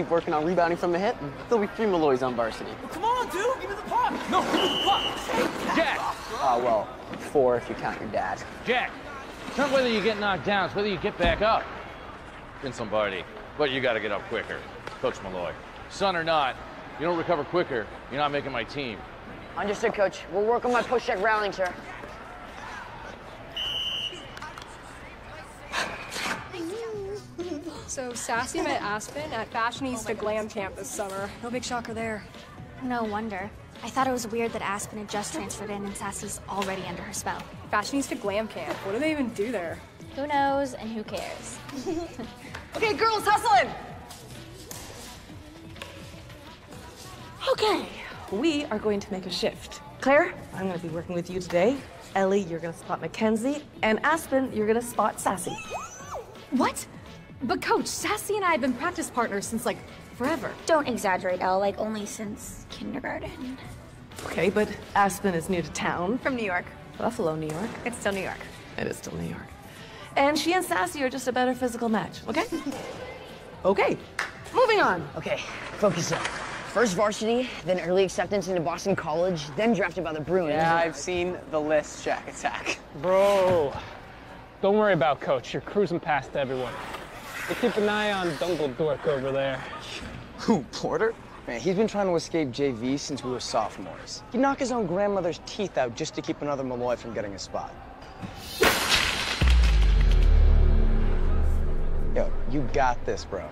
Keep working on rebounding from the hip, and there'll be three Malloys on varsity. Come on, dude, give me the puck. No, give me the puck. Jack, Ah, well, four if you count your dad. Jack, it's not whether you get knocked down, it's whether you get back up. Vince Lombardi, but you got to get up quicker. Coach Malloy, son or not, you don't recover quicker, you're not making my team. Understood, coach. We'll work on my push-check rallying, sir. So Sassy met Aspen at Fashionista Glam Camp this summer. No big shocker there. No wonder. I thought it was weird that Aspen had just transferred in and Sassy's already under her spell. Fashionista Glam Camp. What do they even do there? Who knows and who cares? Okay, girls, hustling! Okay, we are going to make a shift. Claire, I'm going to be working with you today. Ellie, you're going to spot Mackenzie. And Aspen, you're going to spot Sassy. What? But coach, Sassy and I have been practice partners since like forever. Don't exaggerate, Elle, like only since kindergarten. Okay, but Aspen is new to town. From New York. Buffalo, New York. It's still New York. It is still New York. And she and Sassy are just a better physical match, okay? okay, moving on. Okay, focus up. First varsity, then early acceptance into Boston College, then drafted by the Bruins. Yeah, I've seen the list, Jack Attack. Bro, don't worry about Coach. You're cruising past everyone. You keep an eye on Dumbledore over there. Who, Porter? Man, he's been trying to escape JV since we were sophomores. He'd knock his own grandmother's teeth out just to keep another Malloy from getting a spot. Yo, you got this, bro.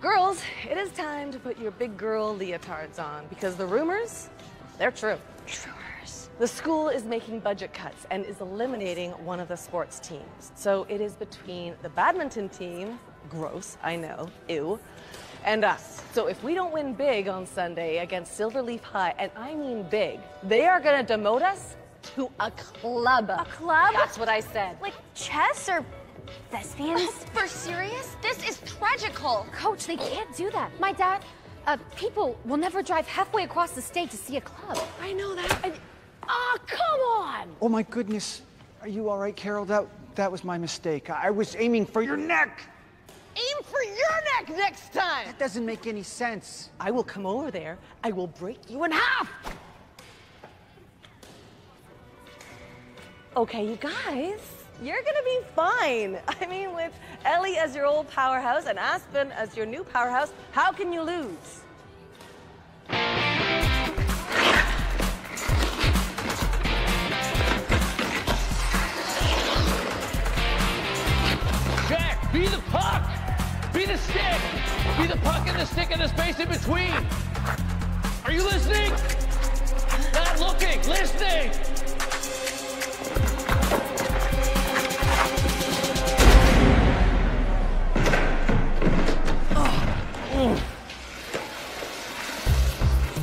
Girls, it is time to put your big girl leotards on because the rumors, they're true. Rumors. The school is making budget cuts and is eliminating one of the sports teams. So it is between the badminton team, gross, I know, ew, and us. So if we don't win big on Sunday against Silverleaf High, and I mean big, they are gonna demote us to a club. A club? That's what I said. Like chess or thespians? For serious? This is tragical. Coach, they can't do that. My dad, uh, people will never drive halfway across the state to see a club. I know that. I... Ah, come on! Oh my goodness. Are you all right, Carol? That that was my mistake. I was aiming for your neck. Aim for your neck next time! That doesn't make any sense. I will come over there. I will break you in half. Okay, you guys, you're gonna be fine. I mean, with Ellie as your old powerhouse and Aspen as your new powerhouse, how can you lose? The stick! Be the puck and the stick and the space in between! Are you listening? Not looking, listening!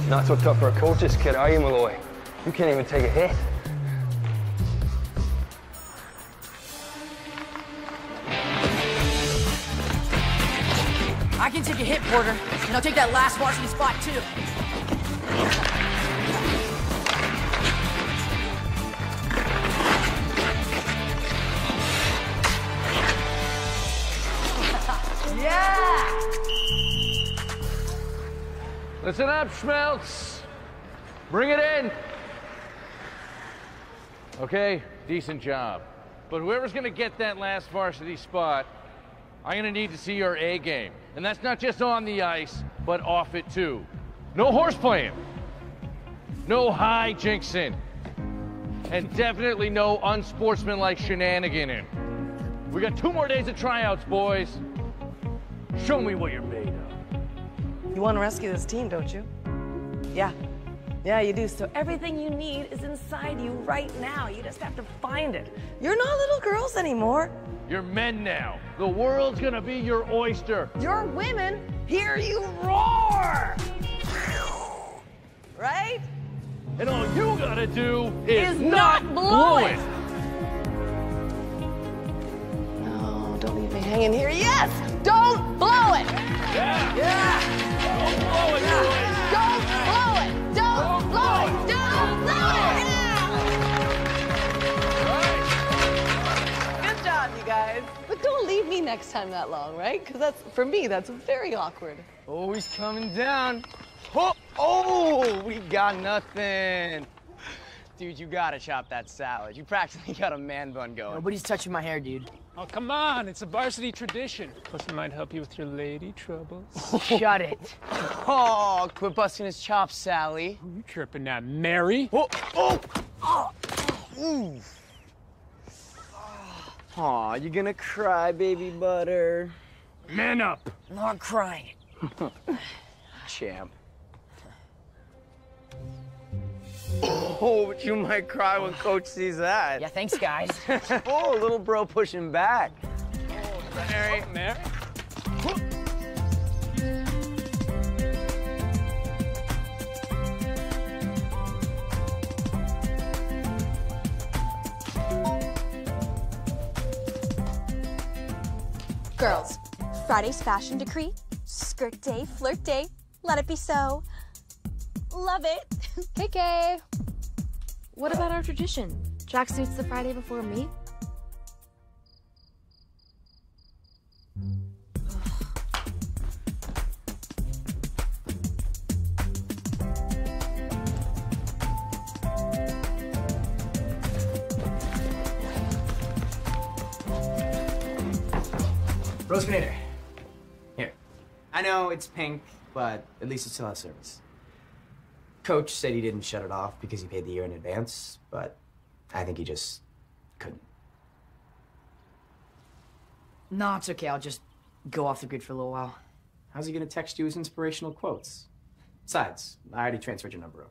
Not so tough for a coach's kid, are you, Malloy? You can't even take a hit. I can take a hit, Porter, and I'll take that last varsity spot too. Yeah! Listen up, Schmelz. Bring it in. Okay, decent job. But whoever's gonna get that last varsity spot, I'm gonna need to see your A game. And that's not just on the ice, but off it too. No horse playing. No high jinxing. And definitely no unsportsmanlike shenaniganing. We got two more days of tryouts, boys. Show me what you're made of. You want to rescue this team, don't you? Yeah. Yeah, you do. So everything you need is inside you right now. You just have to find it. You're not little girls anymore. You're men now. The world's gonna be your oyster. You're women. Hear you roar! Right? And all you gotta do is, Is not blow it. it. No, don't leave me hanging here. Yes! Don't blow it! Yeah! Yeah! Don't blow it, boys! Don't leave me next time that long, right? Because that's, for me, that's very awkward. Oh, he's coming down. Oh, oh, we got nothing. Dude, you gotta chop that salad. You practically got a man bun going. Nobody's touching my hair, dude. Oh, come on. It's a varsity tradition. Plus, it might help you with your lady troubles. Shut it. Oh, quit busting his chops, Sally. Oh, you tripping now, Mary? Oh, oh, oh, ooh. Aw, you gonna cry, baby butter? Man up. Not crying. Champ. Oh, but you might cry when coach sees that. Yeah, thanks, guys. oh, little bro pushing back. Mary. Mary? Girls, Friday's fashion decree, skirt day, flirt day, let it be so. Love it. KK. What about our tradition? Tracksuits the Friday before meet? Rose Grenadier. Here. I know it's pink, but at least it still has service. Coach said he didn't shut it off because he paid the year in advance, but I think he just couldn't. No, it's okay. I'll just go off the grid for a little while. How's he gonna text you his inspirational quotes? Besides, I already transferred your number over.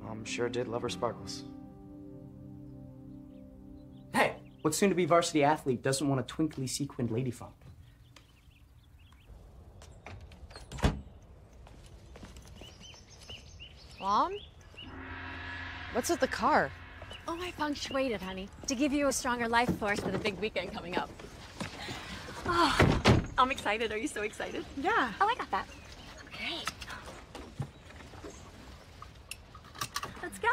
Mom sure did love her sparkles. What soon to be varsity athlete doesn't want a twinkly sequined lady funk? Mom? What's with the car? Oh, I punctuated, honey, to give you a stronger life force for the big weekend coming up. Oh, I'm excited. Are you so excited? Yeah. Oh, I got that. Okay. Let's go.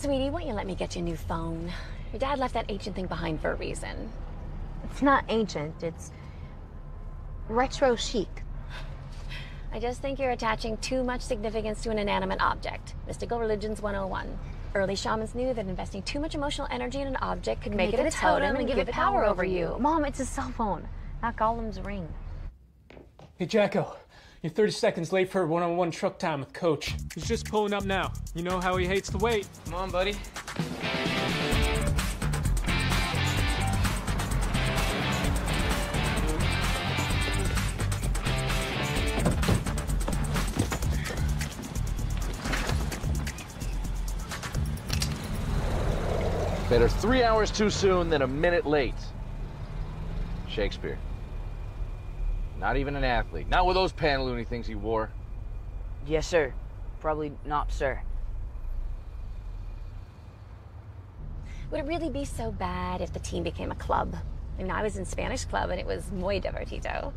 Sweetie, won't you let me get you a new phone? Your dad left that ancient thing behind for a reason. It's not ancient, it's retro chic. I just think you're attaching too much significance to an inanimate object. Mystical Religions 101. Early shamans knew that investing too much emotional energy in an object could make, it, a totem and give it power over you. Mom, it's a cell phone, not Gollum's ring. Hey, Jacko. You're 30 seconds late for a one-on-one truck time with Coach. He's just pulling up now. You know how he hates to wait. Come on, buddy. Better three hours too soon than a minute late. Shakespeare. Not even an athlete. Not with those pantaloony things he wore. Yes, sir. Probably not, sir. Would it really be so bad if the team became a club? I mean, I was in Spanish club and it was muy divertido.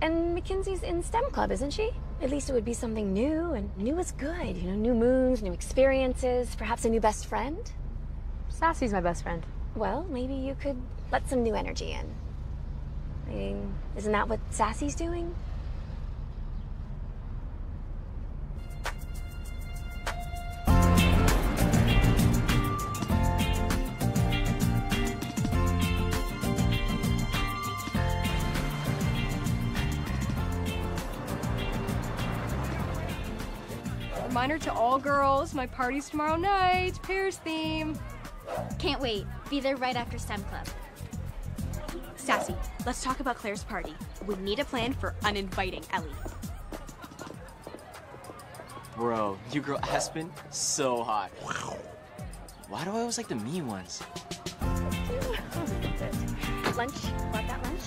And Mackenzie's in STEM club, isn't she? At least it would be something new, and new is good. You know, new moons, new experiences, perhaps a new best friend. Sassy's my best friend. Well, maybe you could let some new energy in. I mean, isn't that what Sassy's doing? Reminder to all girls, my party's tomorrow night, Paris theme. Can't wait. Be there right after STEM club. Sassy, let's talk about Claire's party. We need a plan for uninviting Ellie. Bro, you girl Aspen, so hot. Why do I always like the mean ones? Lunch? Want that lunch?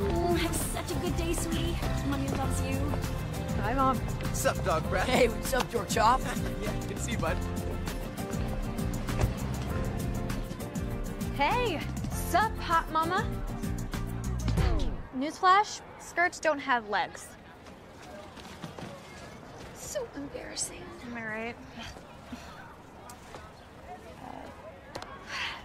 Oh, have such a good day, sweetie. Mommy loves you. Hi, Mom. What's up, dog breath? Hey, what's up, George Chop? yeah, good to see you, bud. Hey, sup, hot mama? Newsflash, skirts don't have legs. So embarrassing. Am I right?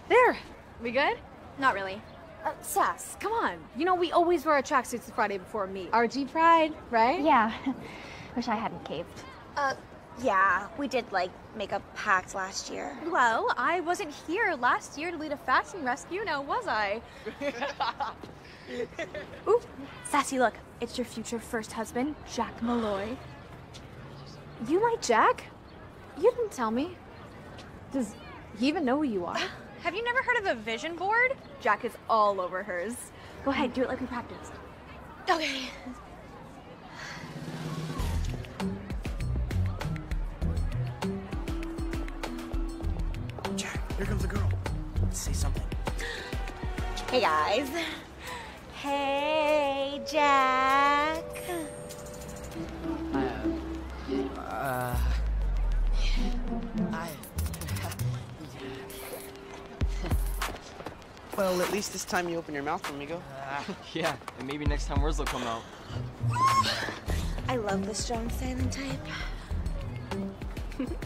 There. We good? Not really. Uh, Sass, come on. You know we always wear our tracksuits the Friday before a meet. RG Pride, right? Yeah. Wish I hadn't caved. Uh, yeah, we did, like, make a pact last year. Well, I wasn't here last year to lead a fashion rescue, now was I? Ooh, Sassy, look. It's your future first husband, Jack Malloy. You like Jack? You didn't tell me. Does he even know who you are? Have you never heard of a vision board? Jack is all over hers. Go ahead, do it like we practiced. Okay. Here comes the girl. Let's say something. Hey, guys. Hey, Jack. Uh, I. Well, at least this time you open your mouth, amigo. yeah, and maybe next time words will come out. I love the strong silent type.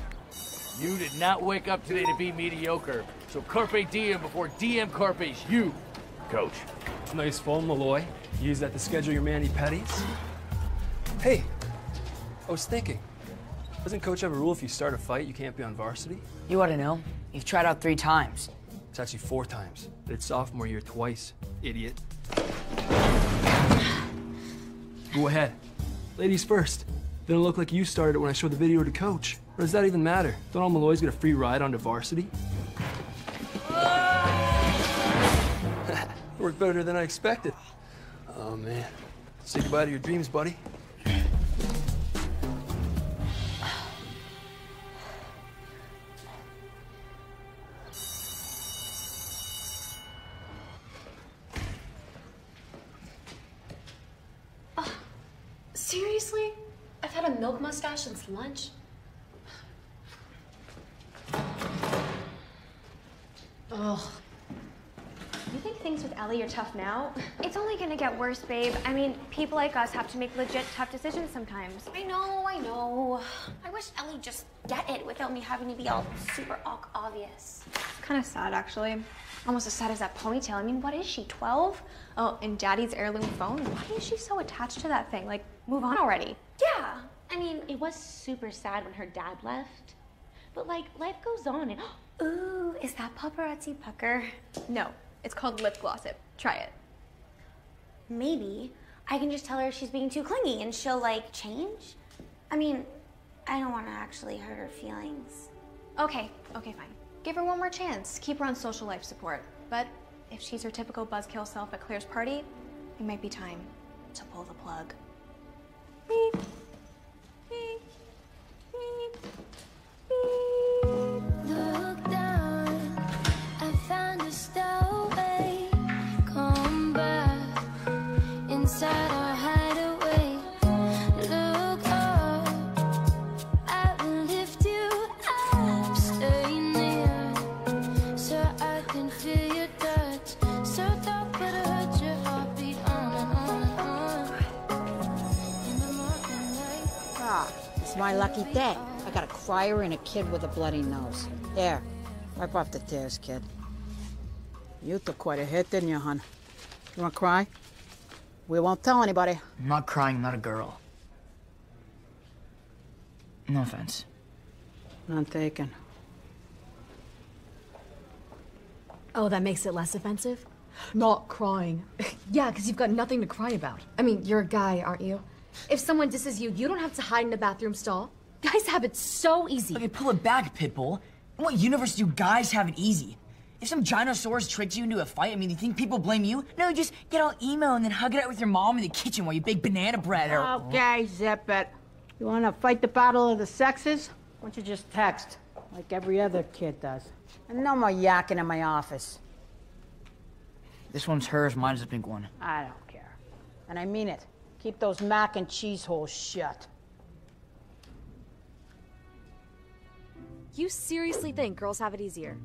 You did not wake up today to be mediocre. So carpe diem before DM carpes you, coach. Nice phone, Malloy. Use that to schedule your mani pedis. Hey, I was thinking. Doesn't coach have a rule if you start a fight, you can't be on varsity? You ought to know. You've tried out three times. It's actually four times. Did sophomore year twice, idiot. Go ahead. Ladies first. Then it'll look like you started it when I showed the video to coach. Or does that even matter? Don't all Malloys get a free ride onto varsity? Worked better than I expected. Oh man. Say goodbye to your dreams, buddy. Uh, seriously? I've had a milk mustache since lunch. Ugh. You think things with Ellie are tough now? It's only gonna get worse, babe. I mean, people like us have to make legit tough decisions sometimes. I know, I know. I wish Ellie just get it without me having to be all super obvious. Kind of sad, actually. Almost as sad as that ponytail. I mean, what is she, 12? Oh, and Daddy's heirloom phone? Why is she so attached to that thing? Like, move on already. Yeah. I mean, it was super sad when her dad left. But like, life goes on and ooh, is that paparazzi pucker? No, it's called lip glossip. Try it. Maybe I can just tell her she's being too clingy and she'll like change. I mean, I don't want to actually hurt her feelings. Okay, okay, fine. Give her one more chance. Keep her on social life support. But if she's her typical buzzkill self at Claire's party, it might be time to pull the plug. Beep. My lucky day. I got a crier and a kid with a bloody nose. There, wipe off the tears, kid. You took quite a hit, didn't you, hon? You wanna cry? We won't tell anybody. I'm not crying, not a girl. No offense. None taken. Oh, that makes it less offensive? Not crying. yeah, because you've got nothing to cry about. I mean, you're a guy, aren't you? If someone disses you, you don't have to hide in a bathroom stall. Guys have it so easy. Okay, pull it back, Pitbull. In what universe do guys have it easy? If some dinosaurs tricks you into a fight, I mean, you think people blame you? No, just get all emo and then hug it out with your mom in the kitchen while you bake banana bread or... Okay, zip it. You wanna fight the battle of the sexes? Why don't you just text, like every other kid does? And no more yakking in my office. This one's hers, mine's the pink one. I don't care. And I mean it. Keep those mac and cheese holes shut. You seriously think girls have it easier?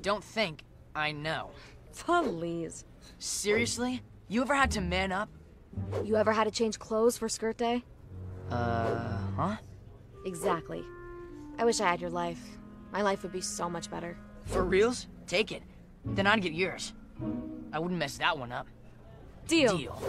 Don't think, I know. Please. Seriously? You ever had to man up? You ever had to change clothes for skirt day? Uh, huh? Exactly. I wish I had your life. My life would be so much better. For reals? Take it. Then I'd get yours. I wouldn't mess that one up. Deal. Deal.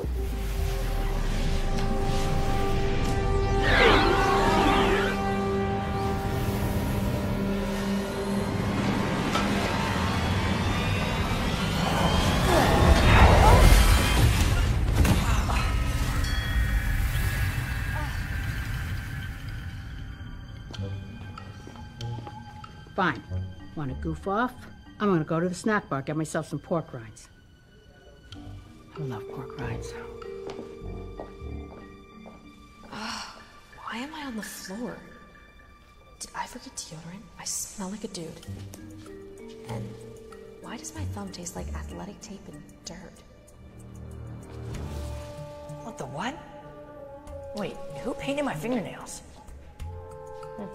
Fine. Wanna goof off? I'm gonna go to the snack bar, get myself some pork rinds. I love pork rinds. Why am I on the floor? Did I forget deodorant? I smell like a dude. And why does my thumb taste like athletic tape and dirt? What the what? Wait, who painted my fingernails? You,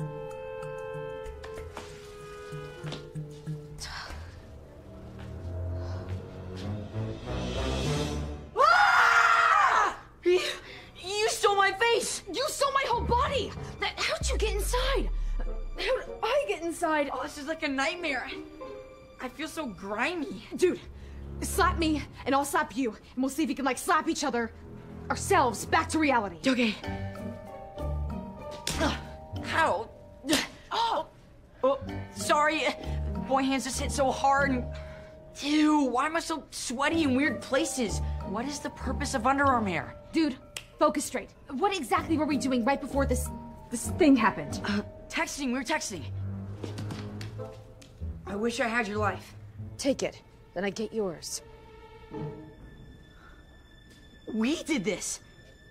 inside? How'd I get inside? Oh, this is like a nightmare. I feel so grimy. Dude, slap me and I'll slap you, and we'll see if we can like slap each other ourselves back to reality. Okay. How? Oh, oh, sorry. Boy hands just hit so hard and... Ew, why am I so sweaty in weird places? What is the purpose of underarm hair? Dude, focus straight. What exactly were we doing right before this this thing happened? Uh, texting, we were texting. I wish I had your life. Take it, then I get yours. We did this.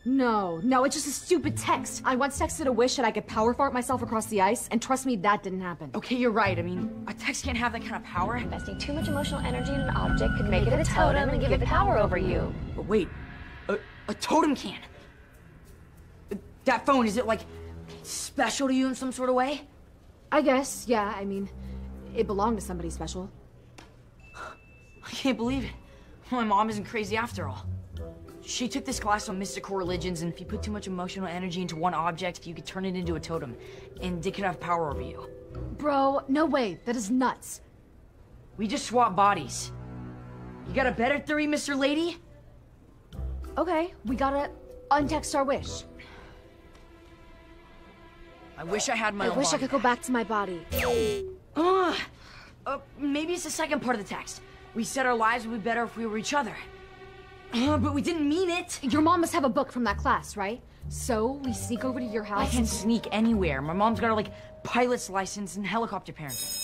No, no, it's just a stupid text. I once texted a wish that I could power fart myself across the ice, and trust me, that didn't happen. Okay, you're right. I mean, a text can't have that kind of power. Investing too much emotional energy in an object could make, it a totem and give it power over you. But wait, a, a totem can? That phone, is it like special to you in some sort of way? I guess, yeah, I mean, it belonged to somebody special. I can't believe it. My mom isn't crazy after all. She took this class on mystical religions, and if you put too much emotional energy into one object, you could turn it into a totem, and it could have power over you. Bro, no way, that is nuts. We just swap bodies. You got a better theory, Mr. Lady? Okay, we gotta untext our wish. I wish I had my I own wish I could go back to my body. Uh, uh, maybe it's the second part of the text. We said our lives would be better if we were each other. Uh, but we didn't mean it. Your mom must have a book from that class, right? So we sneak over to your house. I can and- sneak anywhere. My mom's got her, like, pilot's license and helicopter parenting.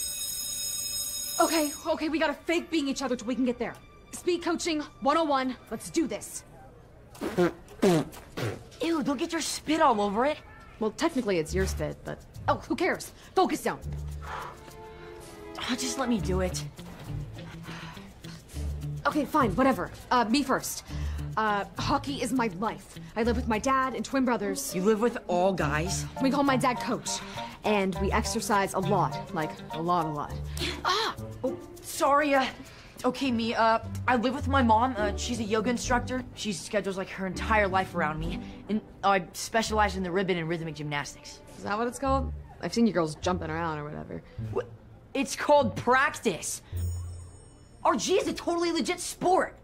Okay, okay, we gotta fake being each other till we can get there. Speed coaching 101. Let's do this. Ew, don't get your spit all over it. Well, technically it's your spit, but oh, who cares? Focus down. Oh, just let me do it. Okay, fine, whatever. Uh, me first. Uh, hockey is my life. I live with my dad and twin brothers. You live with all guys? We call my dad coach. And we exercise a lot. Like, a lot, a lot. Ah! Oh, sorry, uh... Okay, me, uh, I live with my mom. Uh, she's a yoga instructor. She schedules, like, her entire life around me. And I specialize in the ribbon and rhythmic gymnastics. Is that what it's called? I've seen you girls jumping around or whatever. What? It's called practice. RG is a totally legit sport.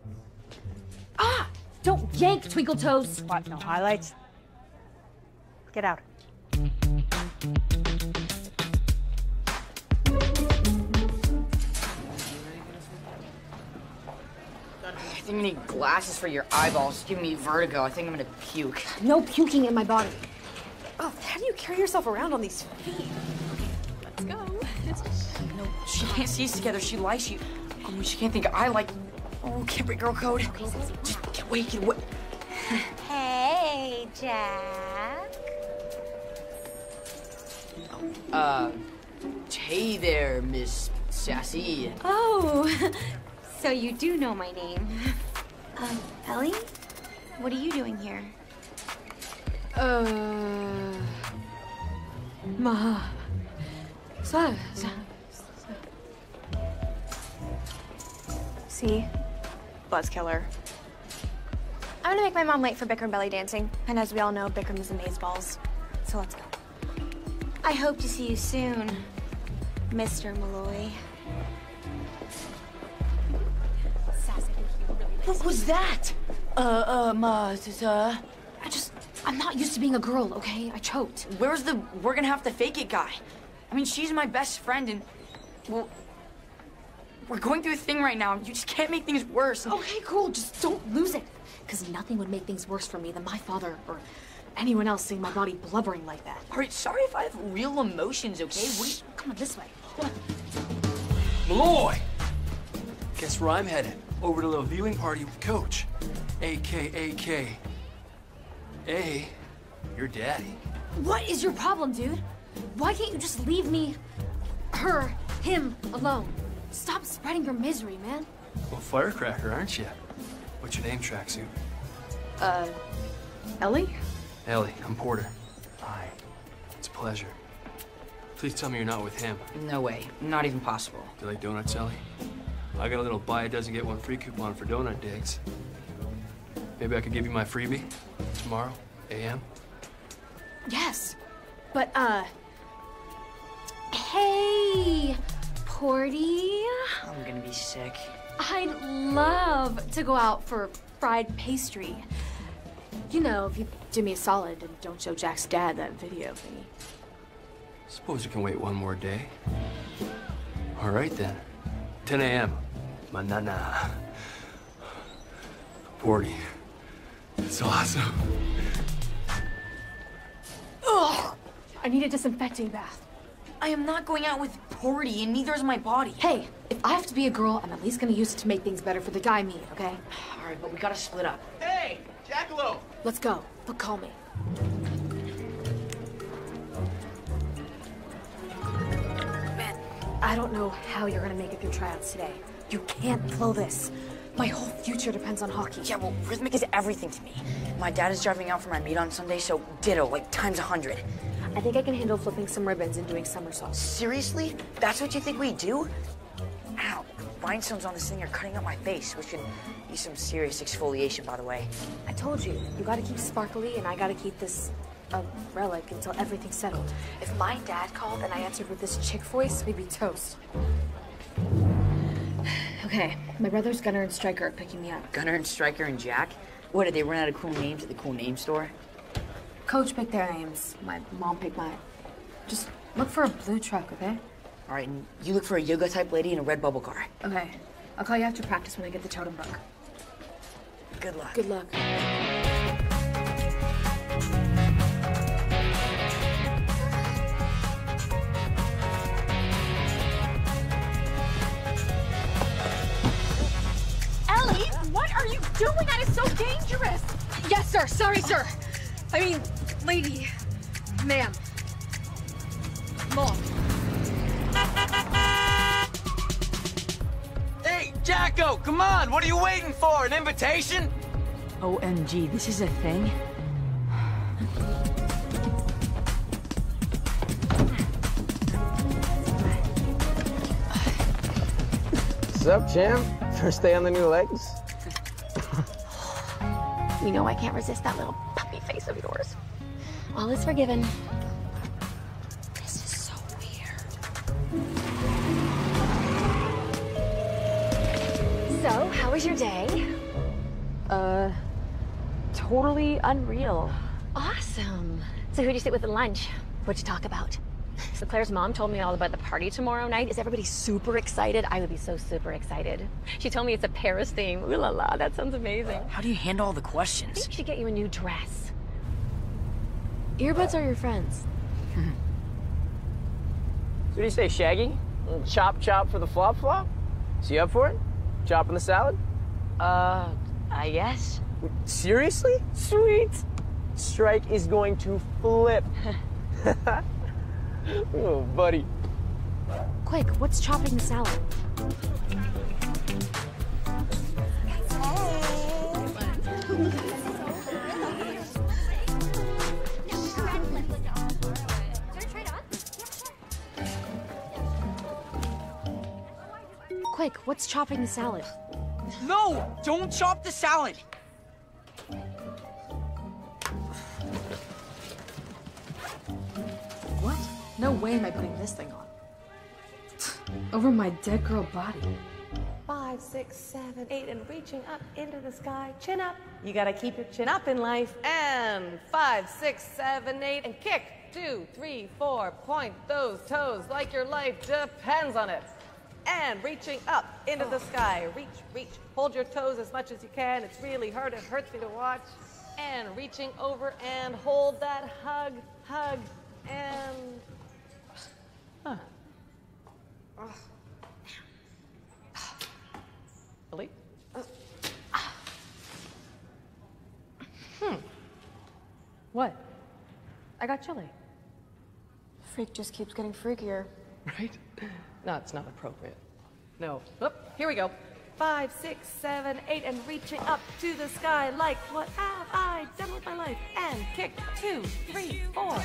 Ah! Don't yank, Twinkle Toes. What, no highlights? Get out. Think I need glasses for your eyeballs. It's giving me vertigo. I think I'm gonna puke. No puking in my body. Oh, how do you carry yourself around on these feet? Let's go. No, she can't see us together. She likes you. Oh, she can't think I like. Oh, can't break girl code. Just get away, get away. Hey, Jack. Uh, hey there, Miss Sassy. Oh, so you do know my name. Um, Ellie? What are you doing here? Uh. Ma. Sa- sa- See? Buzzkiller. I'm gonna make my mom late for Bikram belly dancing. And as we all know, Bikram is amazeballs. So let's go. I hope to see you soon, Mr. Malloy. What was that? Uh, um, uh, s- uh. I just, I'm not used to being a girl, okay? I choked. Where's the we're gonna have to fake it guy? I mean, she's my best friend and, well, we're going through a thing right now. You just can't make things worse. Okay, cool. Just don't lose it. Because nothing would make things worse for me than my father or anyone else seeing my body blubbering like that. All right, sorry if I have real emotions, okay? What do you... Come on, this way. Malloy! Guess where I'm headed? Over to the viewing party with Coach. A-K-A-K. A, your daddy. What is your problem, dude? Why can't you just leave me, her, him alone? Stop spreading your misery, man. Well, firecracker, aren't you? What's your name, tracksuit? Uh, Ellie? Ellie, I'm Porter. Hi. It's a pleasure. Please tell me you're not with him. No way. Not even possible. Do you like donuts, Ellie? I got a little buy it doesn't get one free coupon for donut digs. Maybe I could give you my freebie tomorrow, AM. Yes. But, uh, Hey, Porty. I'm gonna be sick. I'd love to go out for fried pastry. You know, if you do me a solid and don't show Jack's dad that video thingy. Suppose you can wait one more day. All right then. 10 a.m. Manana. 40. It's awesome. Ugh! I need a disinfecting bath. I am not going out with Porty, and neither is my body. Hey, if I have to be a girl, I'm at least gonna use it to make things better for the guy me, okay? All right, but we gotta split up. Hey, Jackalope! Let's go. But call me. Man, I don't know how you're gonna make it through tryouts today. You can't blow this. My whole future depends on hockey. Yeah, well, rhythmic is everything to me. My dad is driving out for my meet on Sunday, so ditto, like times a hundred. I think I can handle flipping some ribbons and doing somersaults. Seriously? That's what you think we do? Ow, rhinestones on this thing are cutting up my face, which could be some serious exfoliation, by the way. I told you, you gotta keep sparkly and I gotta keep this a relic until everything's settled. If my dad called and I answered with this chick voice, we'd be toast. Okay, my brothers Gunner and Striker are picking me up. Gunner and Striker and Jack? What, did they run out of cool names at the cool name store? Coach picked their names. My mom picked mine. Just look for a blue truck, okay? All right, and you look for a yoga type lady in a red bubble car. Okay. I'll call you after practice when I get the totem book. Good luck. Good luck. What are you doing? That is so dangerous. Yes, sir. Sorry, sir. I mean, lady. Ma'am. Mom. Hey, Jacko, come on! What are you waiting for? An invitation? OMG, this is a thing? What's up, champ? First day on the new legs? You know I can't resist that little puppy face of yours. All is forgiven. This is so weird. So, how was your day? Uh, totally unreal. Awesome. So who'd you sit with at lunch? What'd you talk about? So Claire's mom told me all about the party tomorrow night. Is everybody super excited? I would be so super excited. She told me it's a Paris theme. Ooh la la, that sounds amazing. How do you handle all the questions? I think we should get you a new dress. Earbuds are your friends. So what do you say, Shaggy? Chop chop for the flop flop? So you up for it? Chopping the salad? Uh, I guess. Seriously? Sweet. Strike is going to flip. oh, buddy. Quick, what's chopping the salad? Quick, what's chopping the salad? No! Don't chop the salad! No way am I putting this thing on. Over my dead girl body. Five, six, seven, eight, and reaching up into the sky. Chin up. You gotta keep your chin up in life. And five, six, seven, eight, and kick. Two, three, four. Point those toes like your life depends on it. And reaching up into the sky. Reach, reach. Hold your toes as much as you can. It's really hard. It hurts me to watch. And reaching over and hold that hug, hug, and. Huh. Ugh. Ellie? Hmm. What? I got chilly. Freak just keeps getting freakier. Right? No, it's not appropriate. No. Oop, here we go. Five, six, seven, eight, and reaching up to the sky like what have I done with my life? And kick two, three, four.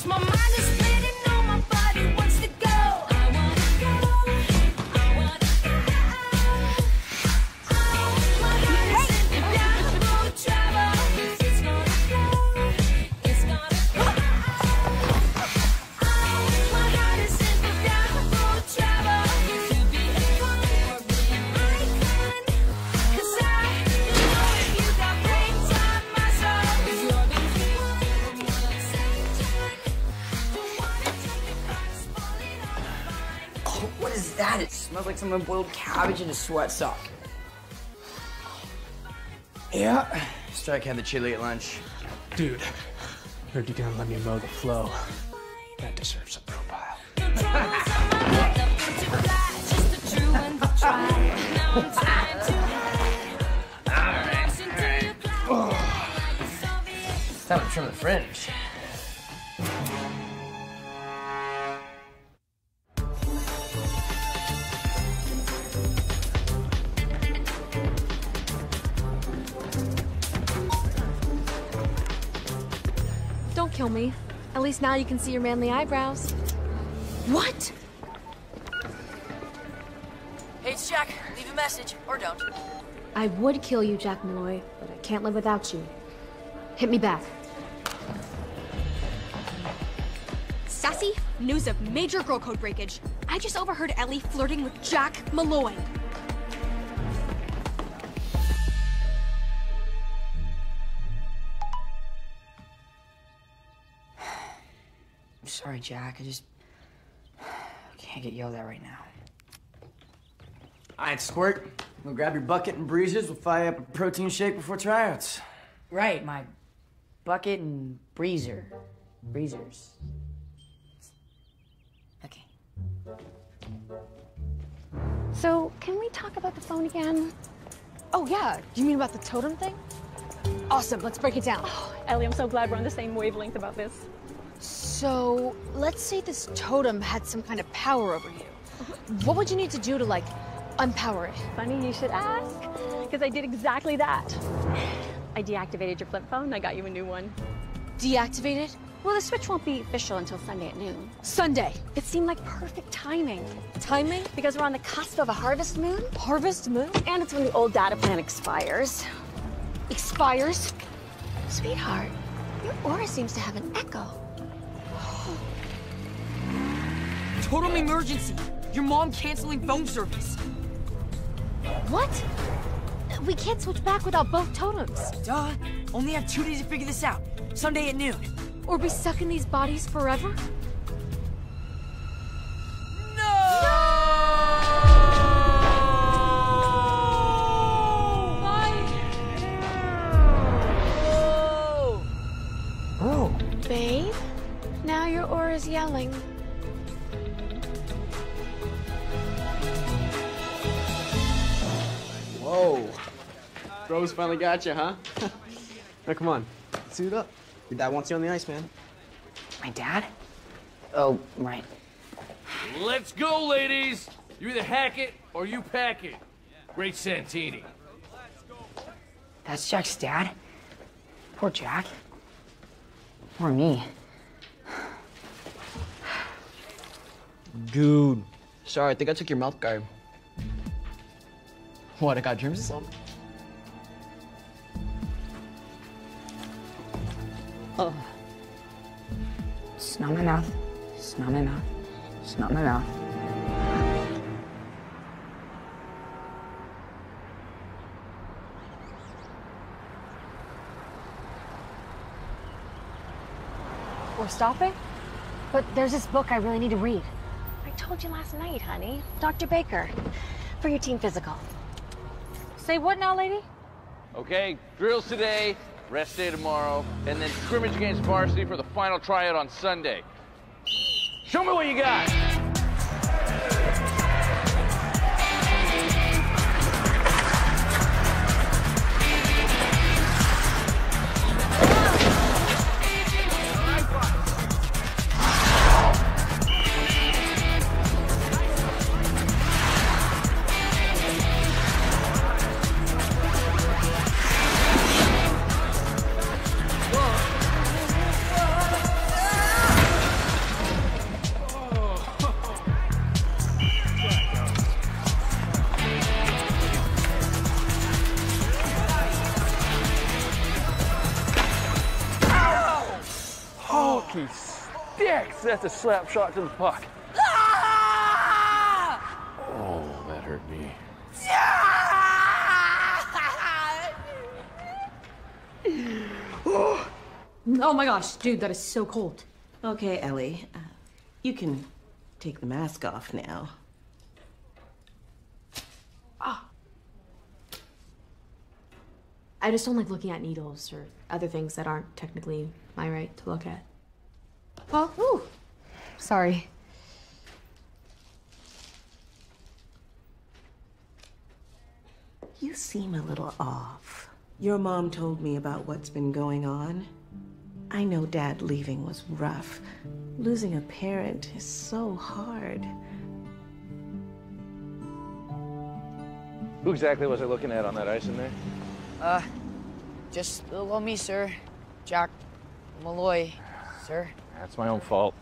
It's my mind is is that? It smells like someone boiled cabbage in a sweat sock. Yeah, Strike had the chili at lunch. Dude, heard you gonna let me mow the flow. That deserves a profile. It's time to trim the fringe. Least now you can see your manly eyebrows. What? Hey, it's Jack. Leave a message, or don't. I would kill you, Jack Malloy, but I can't live without you. Hit me back. Sassy, news of major girl code breakage. I just overheard Ellie flirting with Jack Malloy. Sorry, Jack. I just can't get yelled at right now. All right, Squirt. We'll grab your bucket and breezers. We'll fire up a protein shake before tryouts. Right, my bucket and breezer. Breezers. Okay. So, can we talk about the phone again? Oh, yeah. Do you mean about the totem thing? Awesome. Let's break it down. Oh, Ellie, I'm so glad we're on the same wavelength about this. So, let's say this totem had some kind of power over you. What would you need to do to, like, unpower it? Funny you should ask, because I did exactly that. I deactivated your flip phone, I got you a new one. Deactivated? Well, the switch won't be official until Sunday at noon. Sunday? It seemed like perfect timing. Timing? Because we're on the cusp of a harvest moon. Harvest moon? And it's when the old data plan expires. Expires? Sweetheart, Your aura seems to have an echo. Totem emergency! Your mom canceling phone service. What? We can't switch back without both totems. Duh. Only have two days to figure this out. Sunday at noon. Or be stuck in these bodies forever? No! Oh. Babe, now your aura's yelling. Bros finally got you, huh? now come on, suit up. Your dad wants you on the ice, man. My dad? Oh, right. Let's go, ladies! You either hack it or you pack it. Great Santini. That's Jack's dad? Poor Jack. Poor me. Dude. Sorry, I think I took your mouth guard. What, I got germs or something? Oh. It's not my mouth. It's not my mouth. It's not my mouth. We're stopping? But there's this book I really need to read. I told you last night, honey. Dr. Baker. For your team physical. Say what now, lady? Okay, drills today, rest day tomorrow, and then scrimmage against varsity for the final tryout on Sunday. Show me what you got! That's a slap shot to the puck. Oh, that hurt me. Oh my gosh, dude, that is so cold. Okay, Ellie. Uh, you can take the mask off now. Ah. I just don't like looking at needles or other things that aren't technically my right to look at. Oh, ooh. Sorry. You seem a little off. Your mom told me about what's been going on. I know Dad leaving was rough. Losing a parent is so hard. Who exactly was I looking at on that ice in there? Uh, just little me, sir. Jack Malloy, sir. That's my own fault.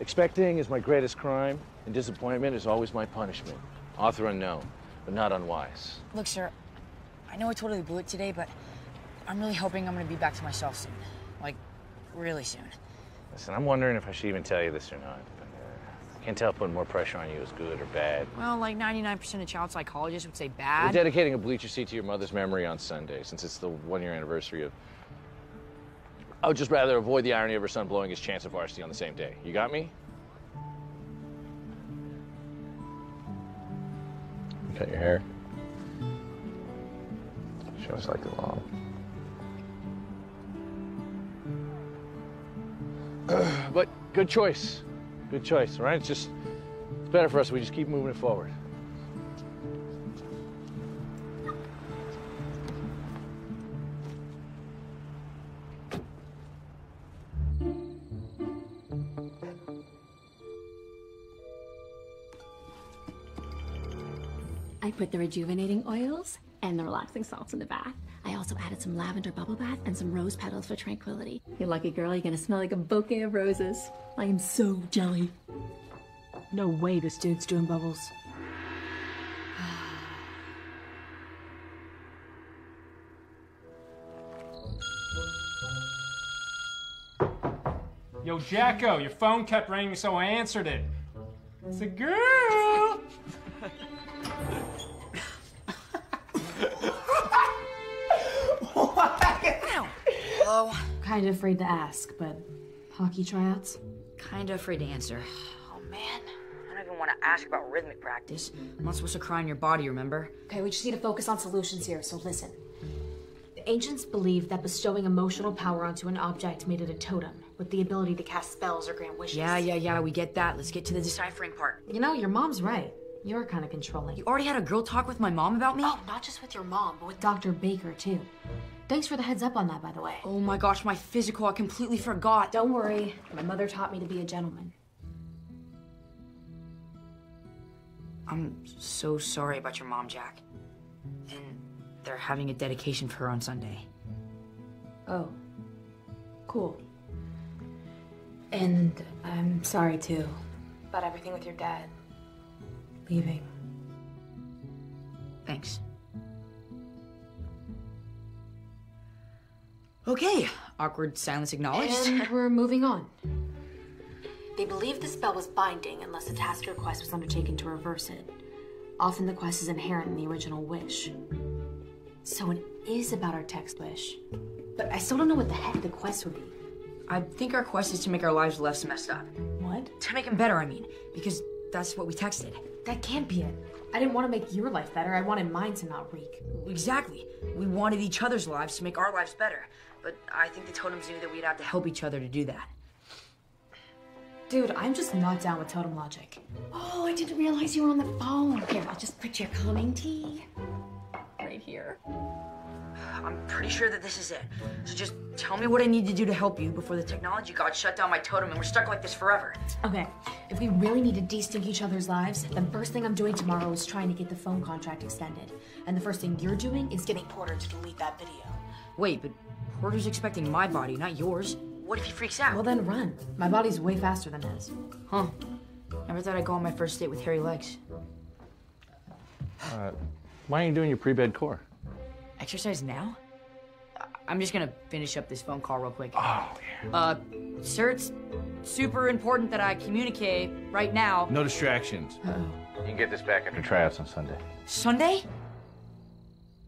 Expecting is my greatest crime, and disappointment is always my punishment. Author unknown, but not unwise. Look, sir, I know I totally blew it today, but I'm really hoping I'm gonna be back to myself soon. Like, really soon. Listen, I'm wondering if I should even tell you this or not. But, uh, I can't tell if putting more pressure on you is good or bad. Well, like 99% of child psychologists would say We're bad. dedicating a bleacher seat to your mother's memory on Sunday, since it's the one-year anniversary of. I would just rather avoid the irony of her son blowing his chance at varsity on the same day. You got me? Cut your hair. She always liked it long. but good choice. Good choice, all right? It's just, it's better for us. We just keep moving it forward. Put the rejuvenating oils and the relaxing salts in the bath. I also added some lavender bubble bath and some rose petals for tranquility. You lucky girl, you're gonna smell like a bouquet of roses. I am so jelly. No way this dude's doing bubbles. Yo, Jacko, your phone kept ringing, so I answered it. It's a girl. Hello? Kind of afraid to ask, but hockey tryouts? Kind of afraid to answer. Oh man, I don't even want to ask about rhythmic practice. I'm not supposed to cry in your body, remember? Okay, we just need to focus on solutions here, so listen. The ancients believed that bestowing emotional power onto an object made it a totem, with the ability to cast spells or grant wishes. Yeah, yeah, yeah, we get that. Let's get to the deciphering part. You know, your mom's right. You're kind of controlling. You already had a girl talk with my mom about me? Oh, not just with your mom, but with Dr. Baker, too. Thanks for the heads up on that, by the way. Oh my gosh, my physical, I completely forgot. Don't worry. My mother taught me to be a gentleman. I'm so sorry about your mom, Jack. And they're having a dedication for her on Sunday. Oh. Cool. And I'm sorry, too. About everything with your dad. Leaving. Thanks. Okay, awkward silence acknowledged. And we're moving on. They believed the spell was binding unless a task or quest was undertaken to reverse it. Often the quest is inherent in the original wish. So it is about our text wish. But I still don't know what the heck the quest would be. I think our quest is to make our lives less messed up. What? To make them better, I mean, because that's what we texted. That can't be it. I didn't want to make your life better. I wanted mine to not reek. Exactly. We wanted each other's lives to make our lives better. But I think the totems knew that we'd have to help each other to do that. Dude, I'm just not down with totem logic. Oh, I didn't realize you were on the phone. Here, I'll just put your calming tea right here. I'm pretty sure that this is it. So just tell me what I need to do to help you before the technology god shut down my totem and we're stuck like this forever. Okay, if we really need to de-stink each other's lives, then first thing I'm doing tomorrow is trying to get the phone contract extended. And the first thing you're doing is getting Porter to delete that video. Wait, but Porter's expecting my body, not yours. What if he freaks out? Well, then run. My body's way faster than his. Huh. Never thought I'd go on my first date with hairy legs. Uh, why aren't you doing your pre-bed core? Exercise now? I- I'm just gonna finish up this phone call real quick. Oh, yeah. Uh, sir, it's super important that I communicate right now. No distractions. Uh-oh. You can get this back after tryouts on Sunday. Sunday?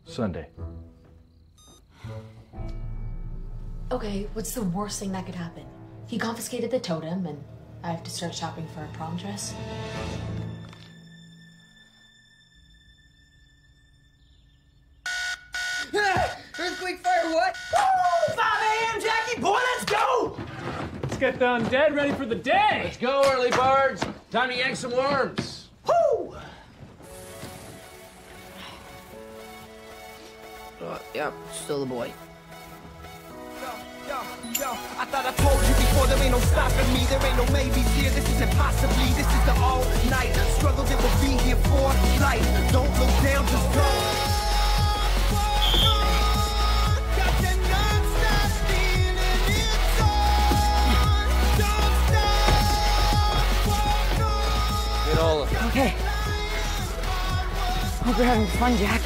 Sunday. Okay, what's the worst thing that could happen? He confiscated the totem, and I have to start shopping for a prom dress. Earthquake fire what? Woo! 5 a.m. Jackie boy, let's go! Let's get the undead ready for the day. Let's go, early birds. Time to yank some worms. Woo! Uh, yep, still the boy. Yo, I thought I told you before there ain't no stopping me. There ain't no maybes here. This is impossibly. This is the all night struggle that will be here for life. Don't look down, just go. All of Okay. Hope you're having fun, Jack.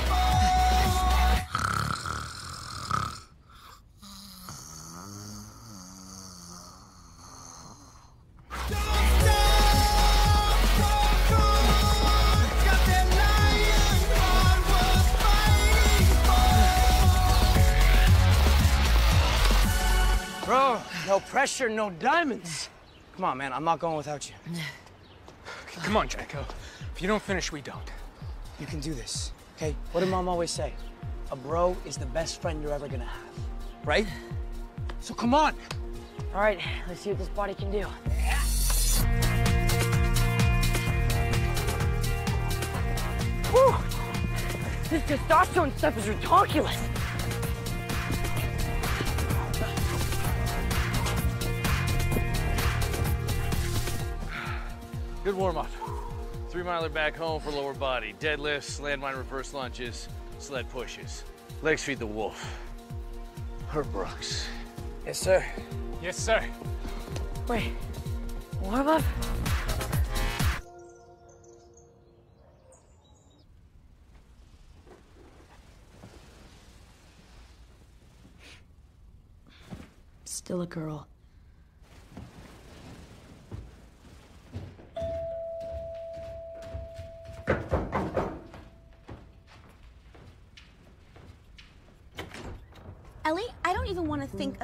Bro, no pressure, no diamonds. Come on, man. I'm not going without you. Come on, Jacko. If you don't finish, we don't. You can do this, okay? What did mom always say? A bro is the best friend you're ever gonna have, right? So come on. All right, let's see what this body can do. Whew! This testosterone stuff is ridiculous. Good warm up. Three miler back home for lower body. Deadlifts, landmine reverse lunges, sled pushes. Legs feed the wolf. Herb Brooks. Yes, sir. Yes, sir. Wait, warm up? Still a girl.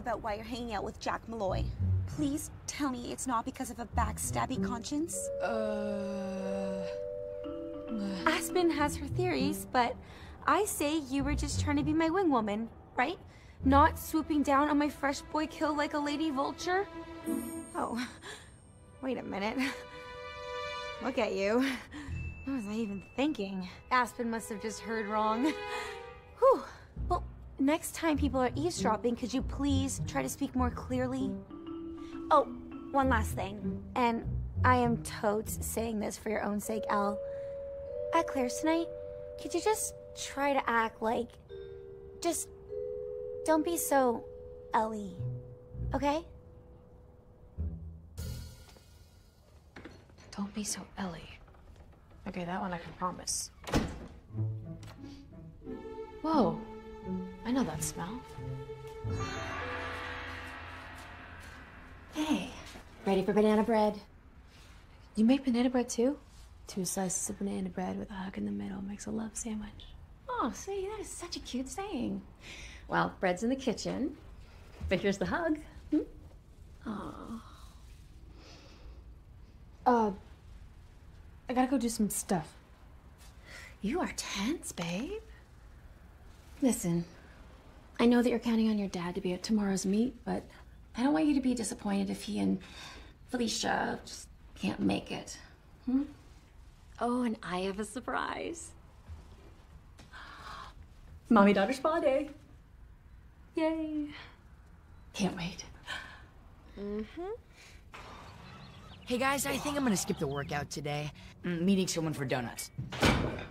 About why you're hanging out with Jack Malloy. Please tell me it's not because of a backstabby conscience. Uh. Aspen has her theories, but I say you were just trying to be my wing woman, right? Not swooping down on my fresh boy kill like a lady vulture? Oh, wait a minute. Look at you. What was I even thinking? Aspen must have just heard wrong. Whew. Next time people are eavesdropping, could you please try to speak more clearly? Oh, one last thing. And I am totes saying this for your own sake, Al. At Claire's tonight, could you just try to act like. Just. Don't be so. Ellie. Okay? Don't be so Ellie. Okay, that one I can promise. Whoa. I know that smell. Hey, ready for banana bread? You make banana bread too? Two slices of banana bread with a hug in the middle makes a love sandwich. Oh, see, that is such a cute saying. Well, bread's in the kitchen, but here's the hug. Hmm? Uh, I gotta go do some stuff. You are tense, babe. Listen, I know that you're counting on your dad to be at tomorrow's meet, but I don't want you to be disappointed if he and Felicia just can't make it. Hmm? Oh, and I have a surprise. Mommy daughter spa day. Yay. Can't wait. Mm-hmm. Hey guys, I think I'm gonna skip the workout today. I'm meeting someone for donuts.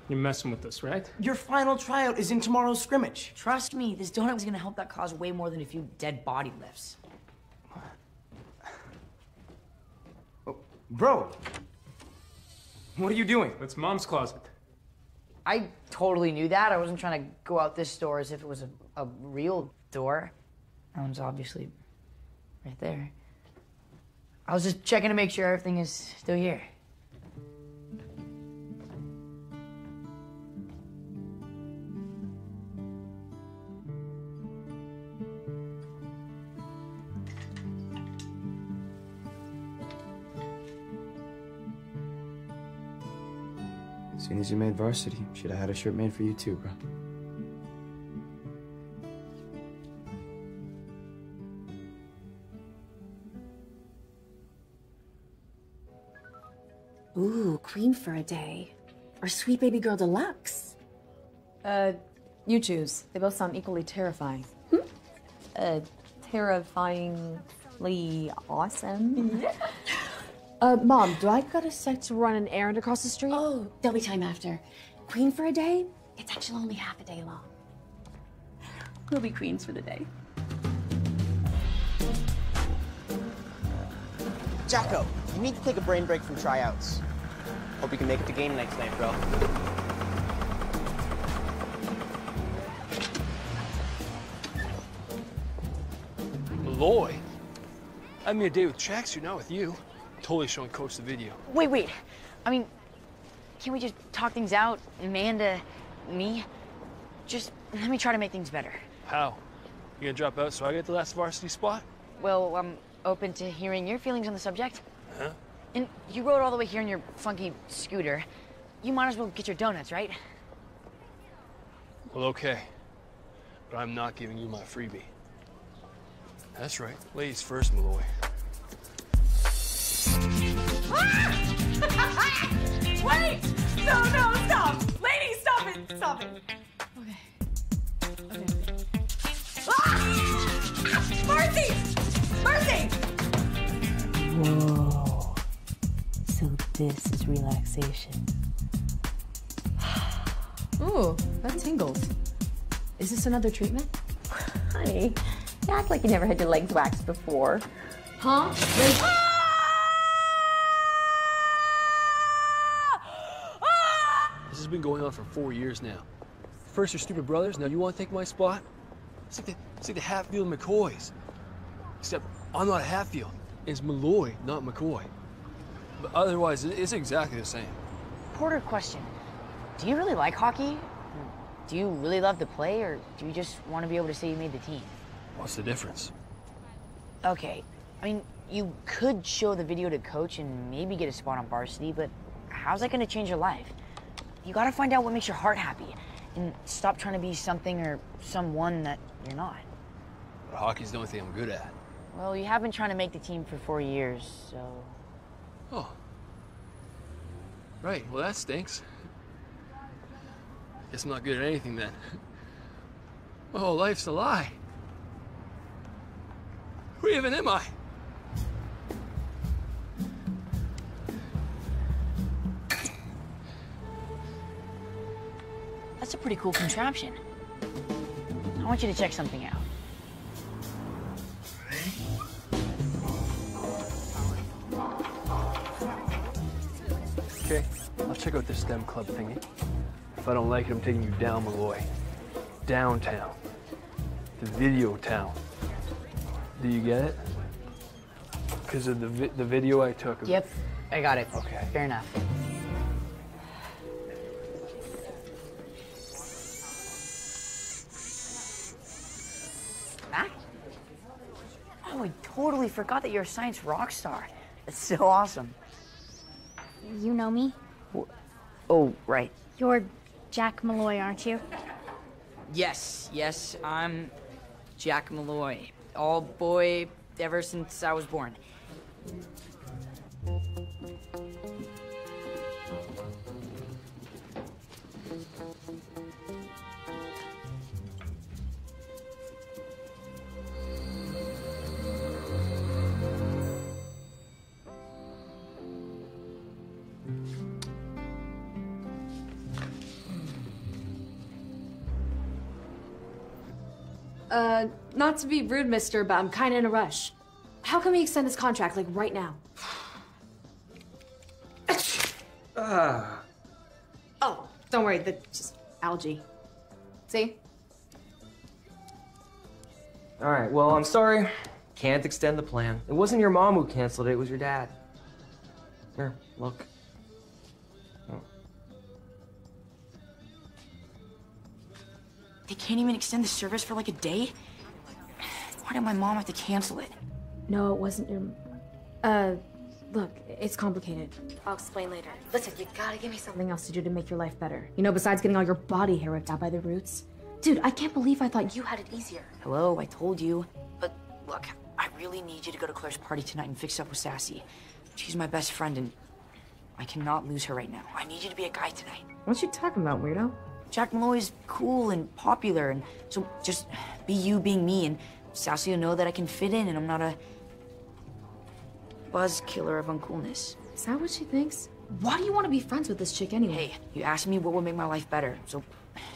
You're messing with us, right? Your final tryout is in tomorrow's scrimmage. Trust me, this donut was gonna help that cause way more than a few dead body lifts. Oh, bro, what are you doing? It's mom's closet. I totally knew that. I wasn't trying to go out this door as if it was a, a real door. That one's obviously right there. I was just checking to make sure everything is still here. As soon as you made varsity, should have had a shirt made for you too, bro. Ooh, queen for a day. Or sweet baby girl deluxe. Uh, you choose. They both sound equally terrifying. Hmm? Uh, terrifyingly awesome. Uh, Mom, do I got a sec to run an errand across the street? Oh, there'll be time after. Queen for a day? It's actually only half a day long. We'll be queens for the day. Jacko, you need to take a brain break from tryouts. Hope you can make it to game next night tonight, bro. Malloy? I'm me a day with tracksuit, not with you. Totally showing Coach the video. Wait, wait. I mean, can we just talk things out? Amanda, me? Just let me try to make things better. How? You gonna drop out so I get the last varsity spot? Well, I'm open to hearing your feelings on the subject. Huh? And you rode all the way here in your funky scooter. You might as well get your donuts, right? Well, okay. But I'm not giving you my freebie. That's right. Ladies first, Malloy. Wait! No, no, stop! Lady, stop it! Stop it! Ah! Mercy! Mercy! Whoa. So this is relaxation. Ooh, that tingles. Is this another treatment? Honey, you act like you never had your legs waxed before. Huh? This been going on for four years now. First your stupid brothers, now you want to take my spot? It's like the, it's like the Hatfield McCoys. Except I'm not a Hatfield. It's Malloy, not McCoy. But otherwise, it's exactly the same. Porter, question. Do you really like hockey? Do you really love to play, or do you just want to be able to say you made the team? What's the difference? Okay, I mean, you could show the video to coach and maybe get a spot on varsity, but how's that gonna change your life? You gotta find out what makes your heart happy and stop trying to be something or someone that you're not. But hockey's the only thing I'm good at. Well, you have been trying to make the team for four years, so. Oh. Right, well, that stinks. Guess I'm not good at anything then. My whole life's a lie. Who even am I? A pretty cool contraption. I want you to check something out. Okay, I'll check out this STEM club thingy. If I don't like it, I'm taking you down, Malloy. Downtown. The video town. Do you get it? Because of the, vi the video I took. Of Yep, I got it. Okay. Fair enough. I totally forgot that you're a science rock star. That's so awesome. You know me? Oh, right. You're Jack Malloy, aren't you? Yes, yes, I'm Jack Malloy. All boy ever since I was born. Uh, not to be rude, mister, but I'm kinda in a rush. How can we extend this contract, like, right now? Ah. Oh, don't worry, that's just algae. See? All right, well, I'm sorry. Can't extend the plan. It wasn't your mom who canceled it, it was your dad. Here, look. They can't even extend the service for like a day? Why did my mom have to cancel it? No, it wasn't your. Uh, look, it's complicated. I'll explain later. Listen, you gotta give me something else to do to make your life better. You know, besides getting all your body hair ripped out by the roots. Dude, I can't believe I thought you had it easier. Hello, I told you. But look, I really need you to go to Claire's party tonight and fix up with Sassy. She's my best friend and I cannot lose her right now. I need you to be a guy tonight. What you talking about, weirdo? Jack Malloy's cool and popular, and so just be you being me, and Sassy will know that I can fit in and I'm not a buzz killer of uncoolness. Is that what she thinks? Why do you want to be friends with this chick anyway? Hey, you asked me what would make my life better, so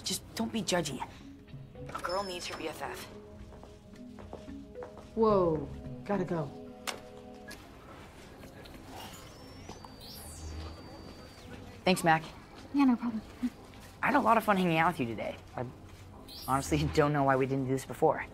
just don't be judgy. A girl needs her BFF. Whoa, gotta go. Thanks, Mac. Yeah, no problem. I had a lot of fun hanging out with you today. I honestly don't know why we didn't do this before.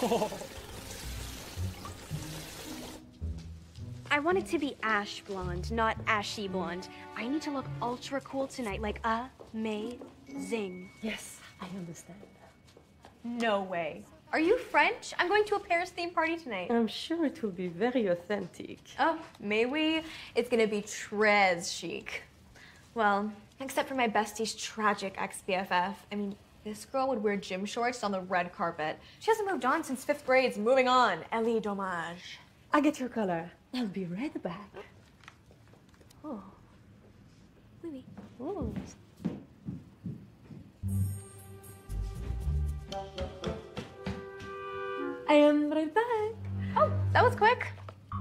I want it to be ash blonde, not ashy blonde. I need to look ultra cool tonight, like amazing. Yes, I understand. No way. Are you French? I'm going to a Paris themed party tonight. I'm sure it will be very authentic. Oh, may we? It's gonna be très chic. Well, except for my bestie's tragic ex-BFF. I mean, this girl would wear gym shorts on the red carpet. She hasn't moved on since fifth grade. Moving on. Ellie Dommage. I get your color. I'll be right back. Oh. Oui, oui. Ooh. I am right back. Oh, that was quick.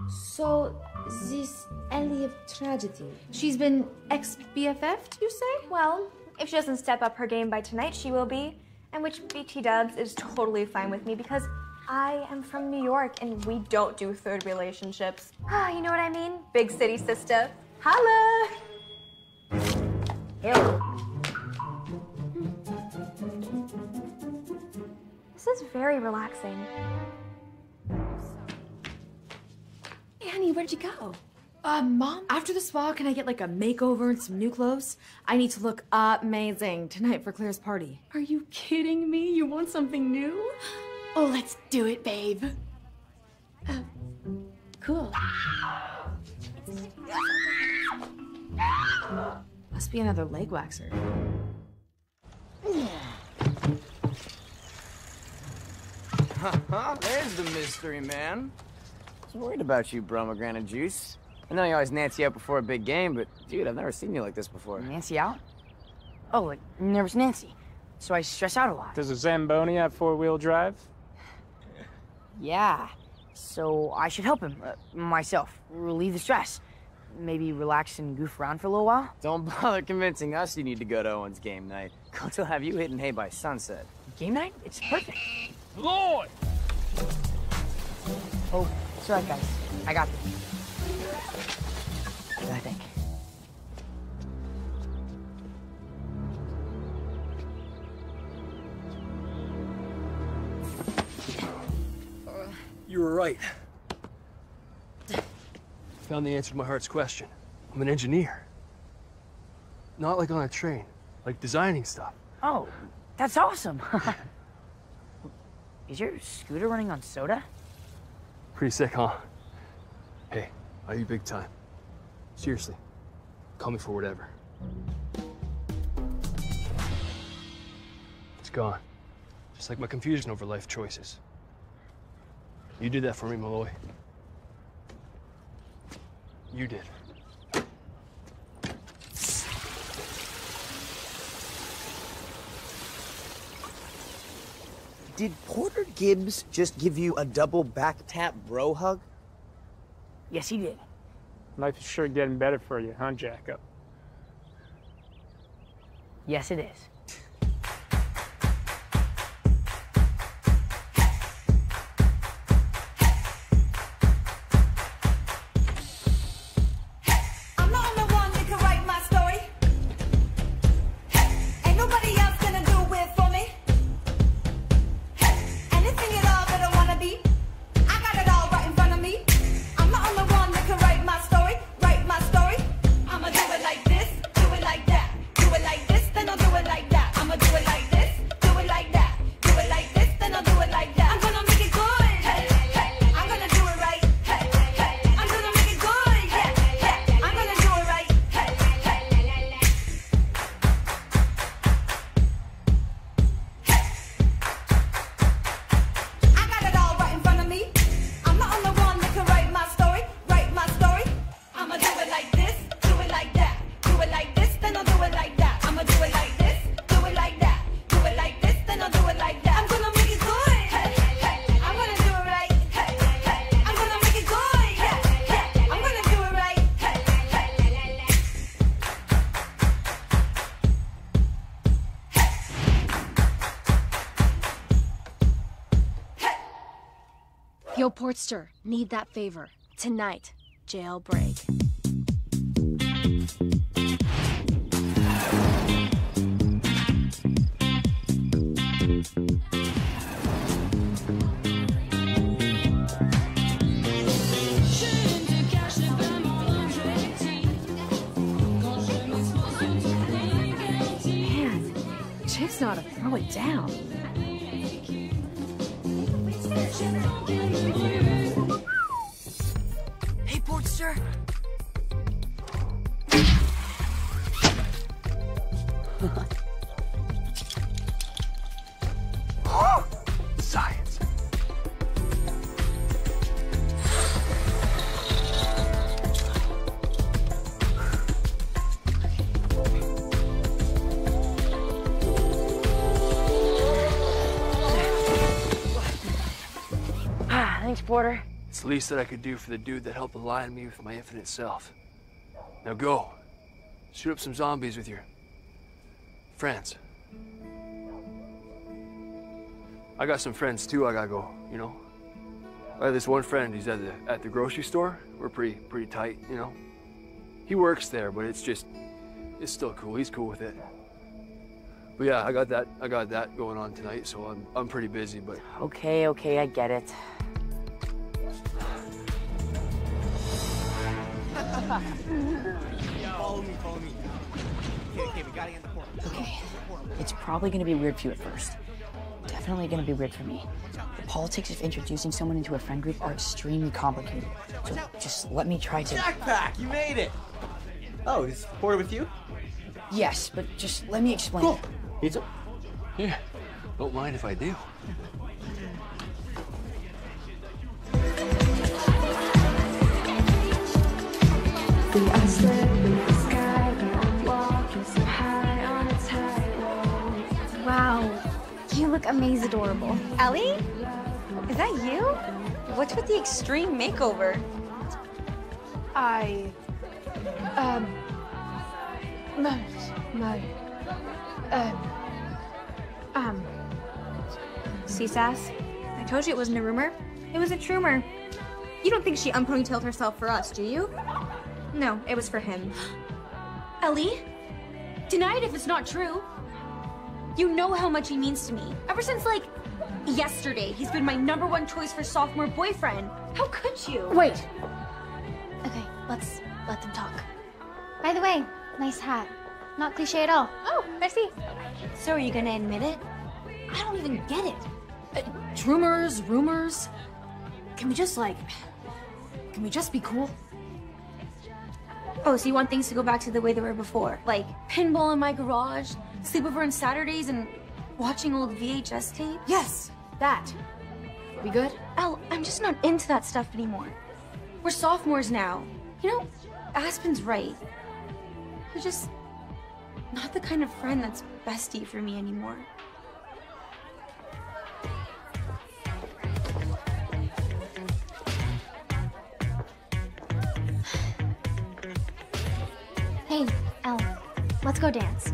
So, this Ellie of tragedy. She's been ex BFF'd, you say? Well, if she doesn't step up her game by tonight, she will be. And which BT dubs is totally fine with me because I am from New York and we don't do third relationships. Ah, you know what I mean? Big city sister. Holla! Ew. Is very relaxing. Hey, honey, where'd you go? Uh, Mom, after the spa, can I get like a makeover and some new clothes? I need to look amazing tonight for Claire's party. Are you kidding me? You want something new? Oh, let's do it, babe. Uh, cool. Must be another leg waxer. There's the mystery man. I was worried about you, Bromogranate Juice. I know you always Nancy out before a big game, but dude, I've never seen you like this before. Nancy out? Oh, like never Nancy. So I stress out a lot. Does a Zamboni have four-wheel drive? Yeah. So I should help him, uh, myself, relieve the stress. Maybe relax and goof around for a little while. Don't bother convincing us you need to go to Owen's game night. Coach will have you hitting hay by sunset. Game night? It's perfect. Lord! Oh, it's alright, guys. I got this. I think. You were right. Found the answer to my heart's question. I'm an engineer. Not like on a train, like designing stuff. Oh, that's awesome. Is your scooter running on soda? Pretty sick, huh? Hey, I you big time. Seriously, call me for whatever. It's gone. Just like my confusion over life choices. You did that for me, Malloy. You did. Did Porter Gibbs just give you a double back tap bro hug? Yes, he did. Life is sure getting better for you, huh, Jacob? Yes, it is. Need that favor. Tonight, jailbreak. Chick's how to throw it down. It's the least that I could do for the dude that helped align me with my infinite self. Now go. Shoot up some zombies with your friends. I got some friends too I gotta go, you know? I have this one friend, he's at the at the grocery store. We're pretty pretty tight, you know. He works there, but it's just it's still cool. He's cool with it. But yeah, I got that I got that going on tonight, so I'm I'm pretty busy, but Okay, okay, I get it. Follow me, follow me. Okay, okay, we gotta get in the portal. Okay. It's probably gonna be weird for you at first. Definitely gonna be weird for me. The politics of introducing someone into a friend group are extremely complicated. So just let me try to. Jackpack, you made it! Oh, is Porter with you? Yes, but just let me explain. Cool. Pizza? Yeah. Don't mind if I do. Wow, you look amazing adorable. Ellie? Is that you? What's with the extreme makeover? I. Um. My. My. Um. Um. See, Sass? I told you it wasn't a rumor. It was a trumor. You don't think she unponytailed herself for us, do you? No, it was for him. Ellie? Deny it if it's not true. You know how much he means to me. Ever since, like, yesterday, he's been my number one choice for sophomore boyfriend. How could you? Wait. Okay, let's let them talk. By the way, nice hat. Not cliche at all. Oh, merci. So are you gonna admit it? I don't even get it. Uh, rumors, rumors. Can we just, like. Can we just be cool? Oh, so you want things to go back to the way they were before? Like pinball in my garage, sleepover on Saturdays, and watching old VHS tapes? Yes, that. We good? Al, I'm just not into that stuff anymore. We're sophomores now. You know, Aspen's right. You're just not the kind of friend that's bestie for me anymore. Let's go dance.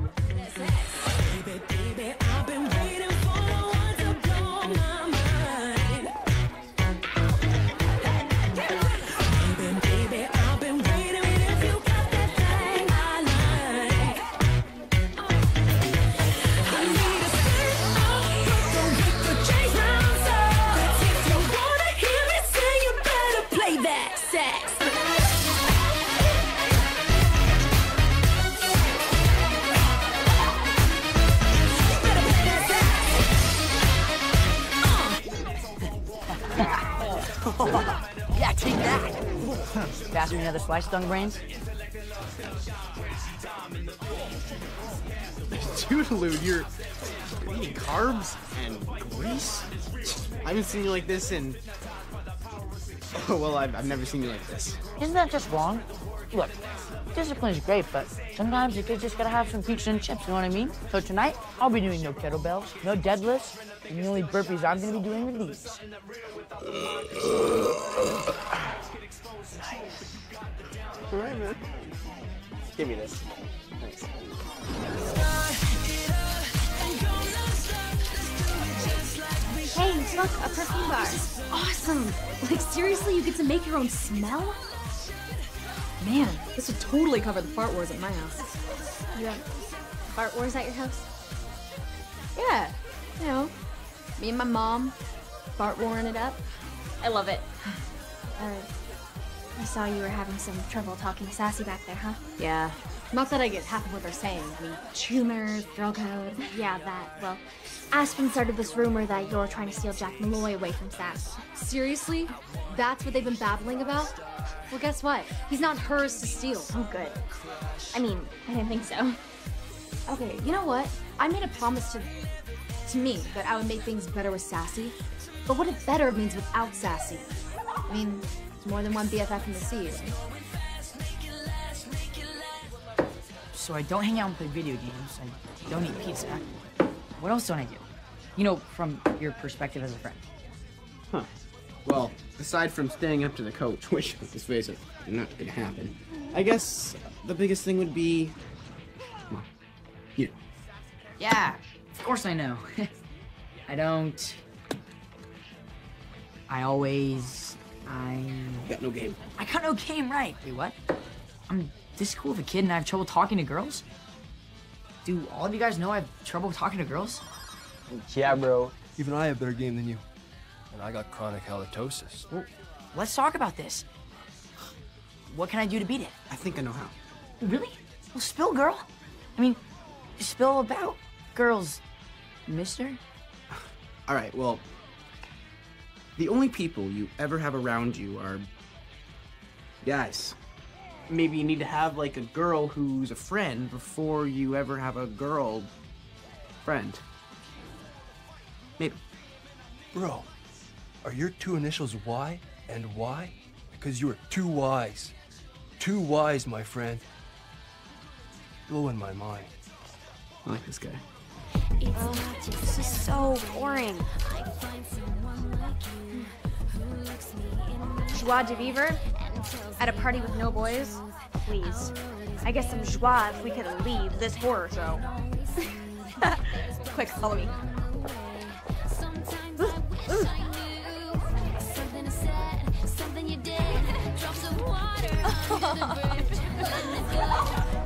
Pass me another slice, dung brains. Toodaloo, you're, you're eating carbs and grease? I haven't seen you like this in. Oh, well, I've, I've never seen you like this. Isn't that just wrong? Look, discipline's great, but sometimes you could just gotta have some pizza and chips, you know what I mean? So tonight, I'll be doing no kettlebells, no deadlifts, and the only burpees I'm gonna be doing are these. All right, man. Give me this. Thanks. Hey, look, a perfume bar. Awesome. Like, seriously, you get to make your own smell? Man, this would totally cover the fart wars at my house. You have fart wars at your house? Yeah, you know, me and my mom, fart warring it up. I love it. Uh, I saw you were having some trouble talking Sassy back there, huh? Yeah. Not that I get half of what they're saying. I mean, tumors, girl code. Yeah, that. Well, Aspen started this rumor that you're trying to steal Jack Malloy away from Sass. Seriously? That's what they've been babbling about? Well, guess what? He's not hers to steal. Oh, good. I mean, I didn't think so. Okay, you know what? I made a promise to to me that I would make things better with Sassy. But what if better means without Sassy? I mean, it's more than one BFF in the sea, right? So I don't hang out and play video games. I don't eat pizza. What else don't I do? You know, from your perspective as a friend. Huh. Well, aside from staying up to the coach, which, let's face it, not gonna happen, I guess the biggest thing would be. Well, you know. Yeah, of course I know. I don't. I always. I. Got no game. I got no game right. Wait, what? I'm this cool of a kid and I have trouble talking to girls? Do all of you guys know I have trouble talking to girls? Yeah, bro. Even I have better game than you. And I got chronic halitosis. Well, let's talk about this. what can I do to beat it? I think I know how. Really? Well, spill, girl. I mean, spill about girls, mister. All right, well, the only people you ever have around you are guys. Maybe you need to have like a girl who's a friend before you ever have a girl friend. Maybe. Bro, are your two initials Y and Y? Because you are too wise. Too wise, my friend. Blowing my mind. I like this guy. This is so boring. Joie de vivre at a party with no boys? Please. I guess some joie if we could leave this horror show. Quick, follow me.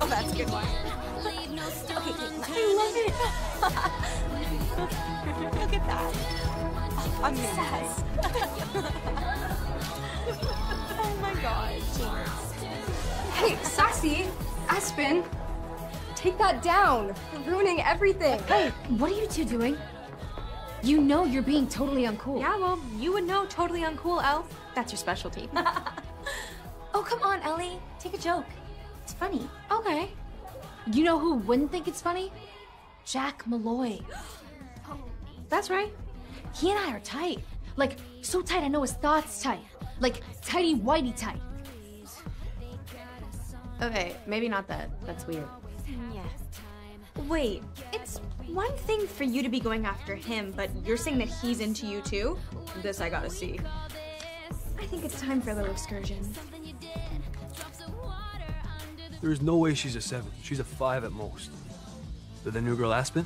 oh, that's a good one. Okay, I love it. Look at that. Oh, I'm obsessed. oh my gosh. Hey, Sassy, Aspen, take that down. You're ruining everything. Hey, what are you two doing? You know you're being totally uncool. Yeah, well, you would know totally uncool, Elle. That's your specialty. Oh, come on, Ellie. Take a joke. It's funny. Okay. You know who wouldn't think it's funny? Jack Malloy. That's right. He and I are tight. Like, so tight I know his thoughts tight. Like, tighty whitey tight. Okay, maybe not that. That's weird. Yeah. Wait, it's one thing for you to be going after him, but you're saying that he's into you too? This I gotta see. I think it's time for a little excursion. There's no way she's a seven. She's a five at most. But the new girl Aspen,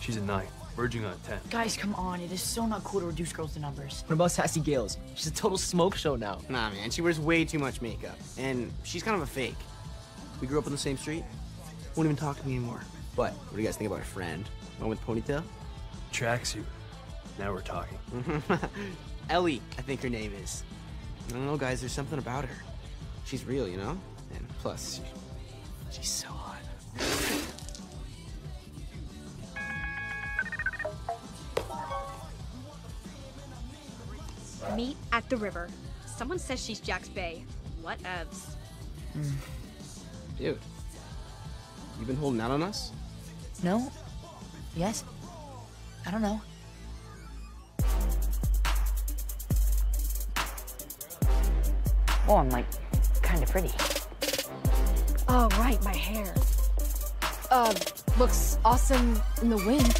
she's a nine, verging on a ten. Guys, come on. It is so not cool to reduce girls to numbers. What about Sassy Gales? She's a total smoke show now. Nah, man, she wears way too much makeup. And she's kind of a fake. We grew up on the same street. Won't even talk to me anymore. But what do you guys think about her friend? One with ponytail? Tracksuit. Now we're talking. Ellie, I think her name is. I don't know, guys. There's something about her. She's real, you know? And plus, she, she's so hot. Meet at the river. Someone says she's Jack's bae. What evs? Dude, you been holding out on us? No? Yes? I don't know. Oh, I'm like kind of pretty. Oh, right, my hair. Uh, looks awesome in the wind.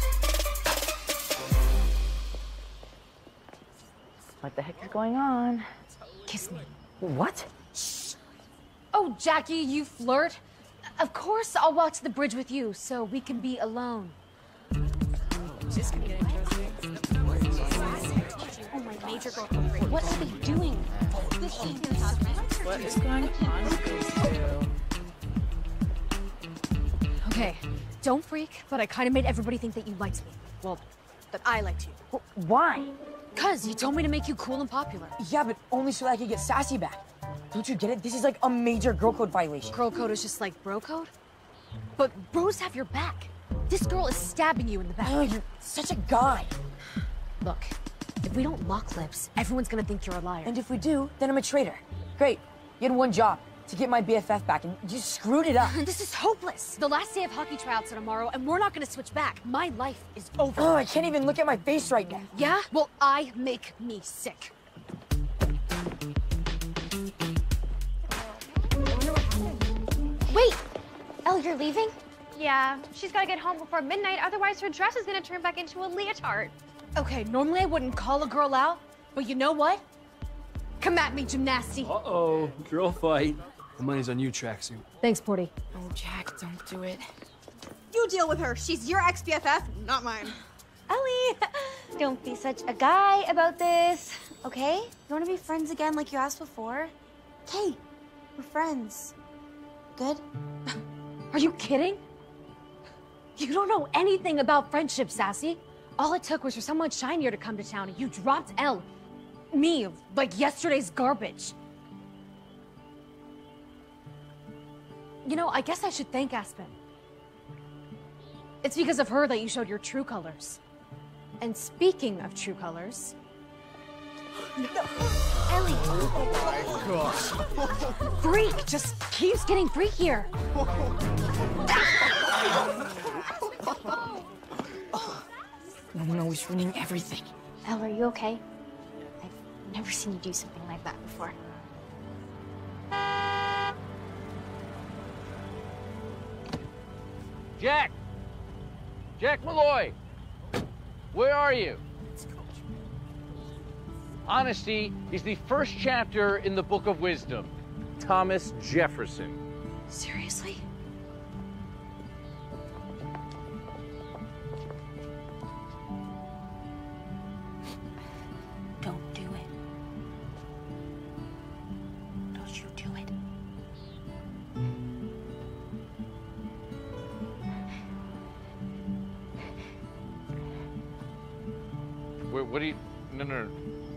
What the heck is going on? Kiss me. What? Shh. Oh, Jackie, you flirt. Of course I'll walk to the bridge with you so we can be alone. Just gonna get interesting. Oh my major girl What are they doing? What is going on with these two? Okay, don't freak, but I kind of made everybody think that you liked me. Well, that I liked you. Why? Cause you told me to make you cool and popular. Yeah, but only so that I could get Sassy back. Don't you get it? This is like a major girl code violation. Girl code is just like bro code? But bros have your back. This girl is stabbing you in the back. Oh, you're such a guy. Look, if we don't lock lips, everyone's gonna think you're a liar. And if we do, then I'm a traitor. Great. You had one job to get my BFF back, and you screwed it up. this is hopeless. The last day of hockey tryouts are tomorrow, and we're not gonna switch back. My life is over. Oh, I can't even look at my face right now. Yeah? Well, I make me sick. Wait! Elle, you're leaving? Yeah, she's gotta get home before midnight, otherwise her dress is gonna turn back into a leotard. Okay, normally I wouldn't call a girl out, but you know what? Come at me, gymnasty. Uh-oh, girl fight. The money's on you, tracksuit. Thanks, Porty. Oh, Jack, don't do it. You deal with her. She's your ex-BFF, not mine. Ellie, don't be such a guy about this, okay? You wanna be friends again like you asked before? Okay, we're friends. Good? Are you kidding? You don't know anything about friendship, Sassy. All it took was for someone shinier to come to town, and you dropped Elle. Me, like yesterday's garbage. You know, I guess I should thank Aspen. It's because of her that you showed your true colors. And speaking of true colors, Ellie. Oh my gosh! Freak just keeps getting freakier. No, no, he's ruining everything. Elle, are you okay? I've never seen you do something like that before. Jack! Jack Malloy! Where are you? Honesty is the first chapter in the Book of Wisdom. Thomas Jefferson. Seriously?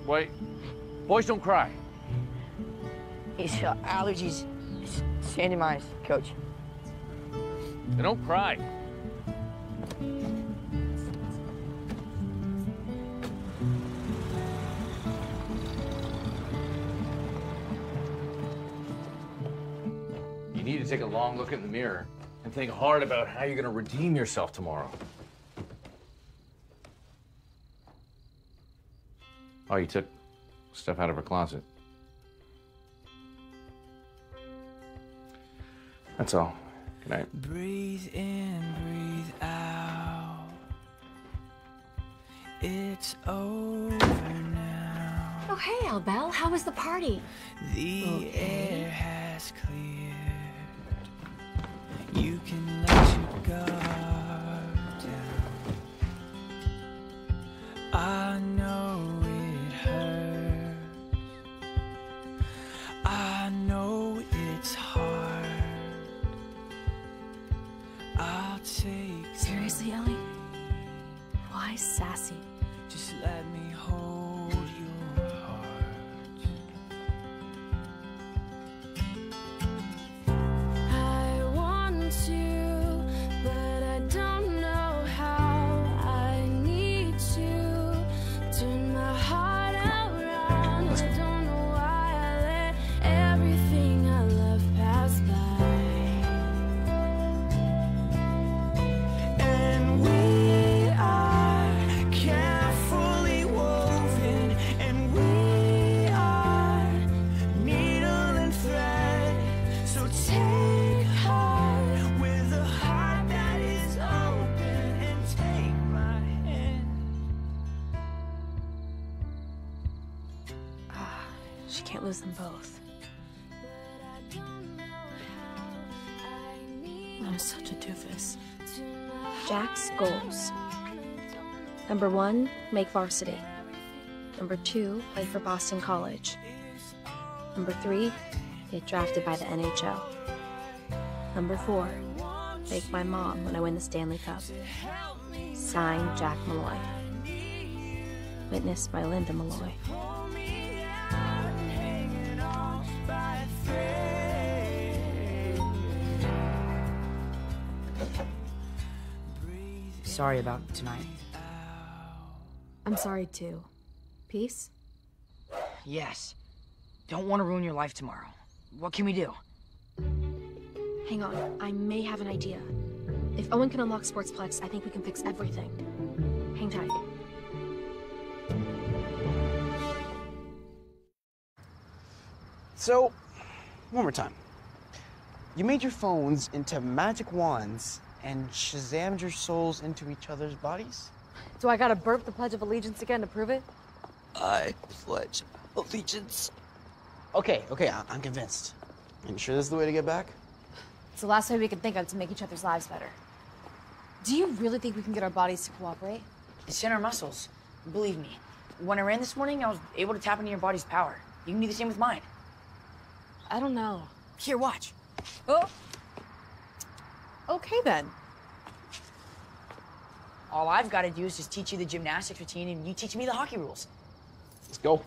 Wait. Boys don't cry. He's uh, allergies. Sandy Myers, coach. They don't cry. You need to take a long look in the mirror and think hard about how you're going to redeem yourself tomorrow. Oh, you took stuff out of her closet. That's all. Good night. Breathe in, breathe out. It's over now. Oh, hey, Albel. How was the party? The air has cleared. You can let your guard Number one, make varsity. Number two, play for Boston College. Number three, get drafted by the NHL. Number four, thank my mom when I win the Stanley Cup. Signed, Jack Malloy. Witnessed by Linda Malloy. Sorry about tonight. I'm sorry too. Peace? Yes. Don't want to ruin your life tomorrow. What can we do? Hang on, I may have an idea. If Owen can unlock Sportsplex, I think we can fix everything. Hang tight. So, one more time. You made your phones into magic wands and shazammed your souls into each other's bodies? Do I gotta burp the Pledge of Allegiance again to prove it? I pledge allegiance. Okay, okay, I- I'm convinced. Are you sure this is the way to get back? It's the last way we can think of to make each other's lives better. Do you really think we can get our bodies to cooperate? It's in our muscles. Believe me. When I ran this morning, I was able to tap into your body's power. You can do the same with mine. I don't know. Here, watch. Oh. Okay then. All I've got to do is just teach you the gymnastics routine, and you teach me the hockey rules. Let's go.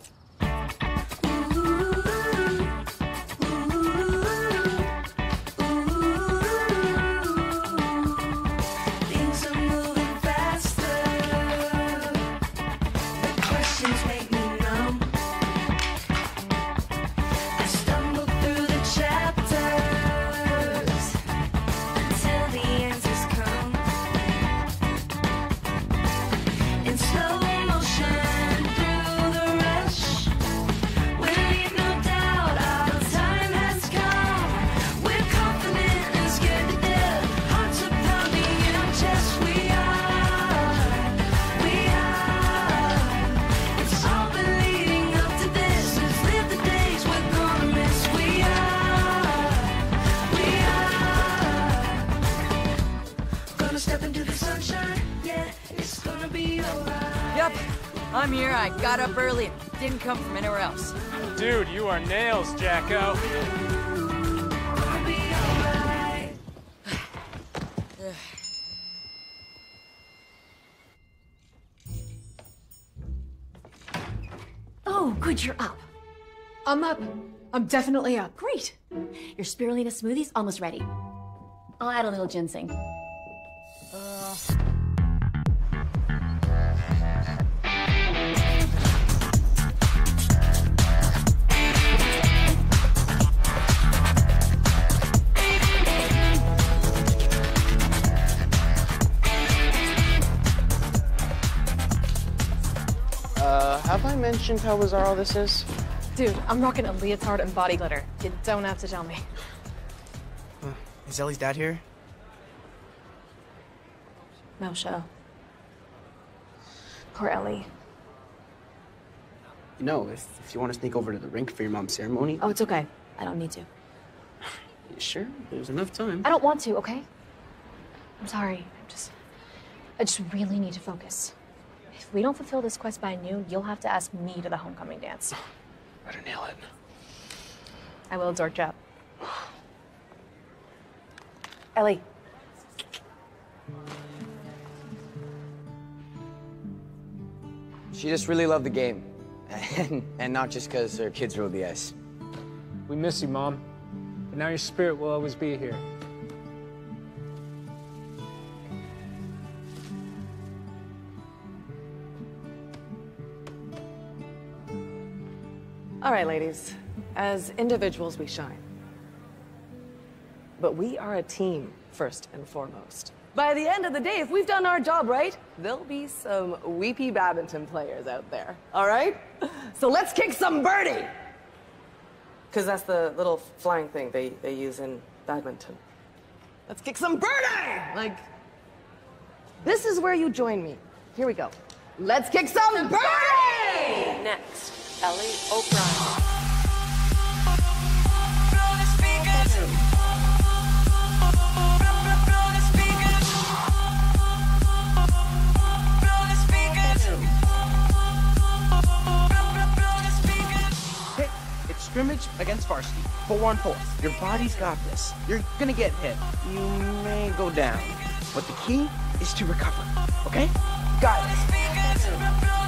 I'm definitely up. Great. Your spirulina smoothie's almost ready. I'll add a little ginseng. Uh, have I mentioned how bizarre all this is? Dude, I'm rocking a leotard and body glitter. You don't have to tell me. Is Ellie's dad here? No show. Poor Ellie. You know, if, if you want to sneak over to the rink for your mom's ceremony. Oh, it's okay. I don't need to. You sure? There's enough time. I don't want to, okay? I'm sorry. I'm just. I just really need to focus. If we don't fulfill this quest by noon, you'll have to ask me to the homecoming dance. Better nail it. I will, Dork Ellie. She just really loved the game. And, and not just because her kids rode the ice. We miss you, Mom. But now your spirit will always be here. All right, ladies. As individuals, we shine. But we are a team, first and foremost. By the end of the day, if we've done our job right, there'll be some weepy badminton players out there. All right? So let's kick some birdie! Because that's the little flying thing they, they use in badminton. Let's kick some birdie! Like, this is where you join me. Here we go. Let's kick some birdie! Next, Ellie O'Brien. It's scrimmage against varsity. Four on four. Your body's got this. You're gonna get hit. You may go down. But the key is to recover. Okay? Got it.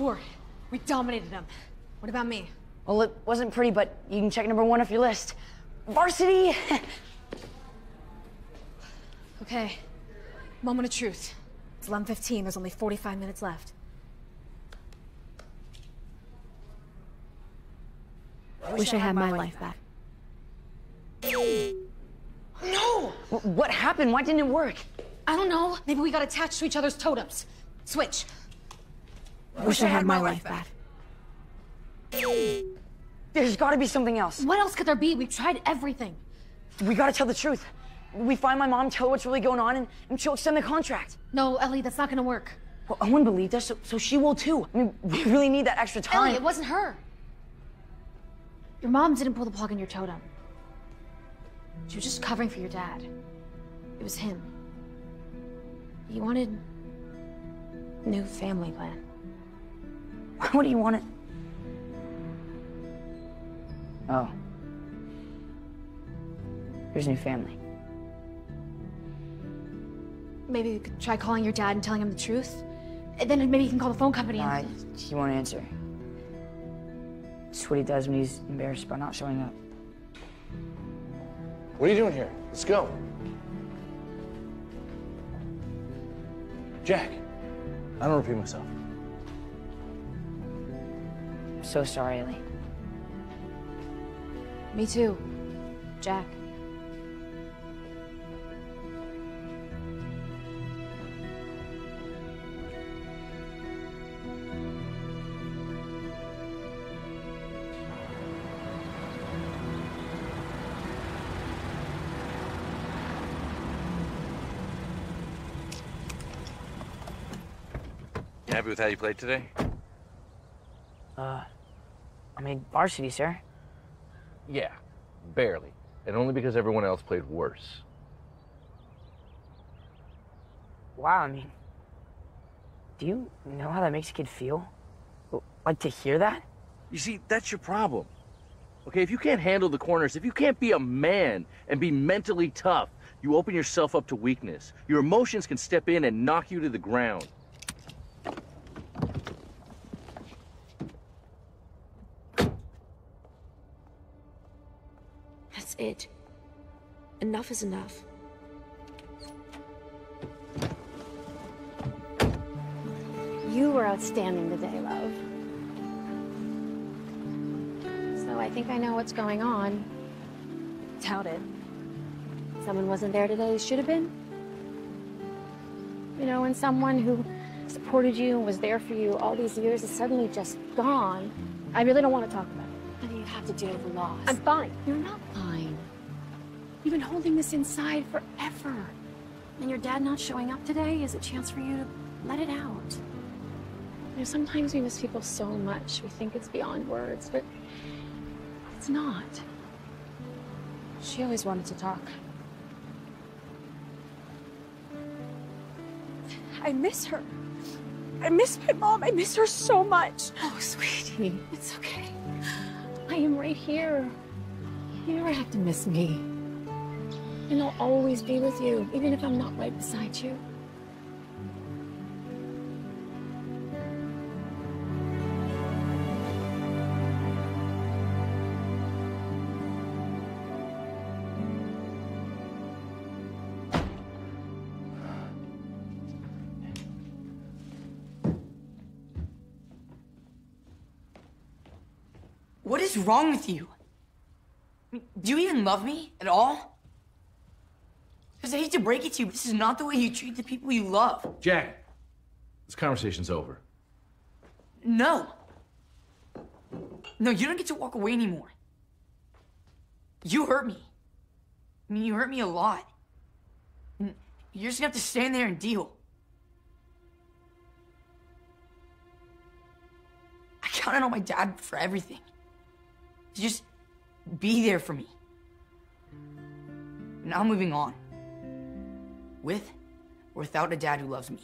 Team's still a sport. We dominated them. What about me? Well, it wasn't pretty, but you can check number one off your list. Varsity! Okay. Moment of truth. It's 11.15. There's only 45 minutes left. Wish I had my life back. No! Wh- What happened? Why didn't it work? I don't know. Maybe we got attached to each other's totems. Switch. Wish I had my life back. There's gotta be something else. What else could there be? We've tried everything. We gotta tell the truth. We find my mom, tell her what's really going on, and, and she'll extend the contract. No, Ellie, that's not gonna work. Well, Owen believed us, so, so she will too. I mean, we really need that extra time. Ellie, it wasn't her. Your mom didn't pull the plug on your totem. She was just covering for your dad. It was him. He wanted new family plan. What do you want it? Oh. Here's a new family. Maybe you could try calling your dad and telling him the truth. And then maybe you can call the phone company. Nah, and... he won't answer. It's what he does when he's embarrassed by not showing up. What are you doing here? Let's go. Jack, I don't repeat myself. I'm so sorry, Ellie. Me too, Jack. You happy with how you played today? Uh, I mean, varsity, sir. Yeah, barely. And only because everyone else played worse. Wow, I mean, do you know how that makes a kid feel? Like to hear that? You see, that's your problem. Okay, if you can't handle the corners, if you can't be a man and be mentally tough, you open yourself up to weakness. Your emotions can step in and knock you to the ground. It. Enough is enough. You were outstanding today, love. So I think I know what's going on. Doubt it. Someone wasn't there today who should have been. You know, when someone who supported you and was there for you all these years is suddenly just gone, I really don't want to talk about it. And you have to deal with the loss. I'm fine. You're not fine. You've been holding this inside forever. And your dad not showing up today is a chance for you to let it out. You know, sometimes we miss people so much, we think it's beyond words, but it's not. She always wanted to talk. I miss her. I miss my mom. I miss her so much. Oh, sweetie, it's okay. I am right here. You never have to miss me. And I'll always be with you, even if I'm not right beside you. What is wrong with you? Do you even love me at all? Because I hate to break it to you, but this is not the way you treat the people you love. Jack, this conversation's over. No. No, you don't get to walk away anymore. You hurt me. I mean, you hurt me a lot. And you're just gonna have to stand there and deal. I counted on my dad for everything. To just be there for me. Now I'm moving on. With or without a dad who loves me.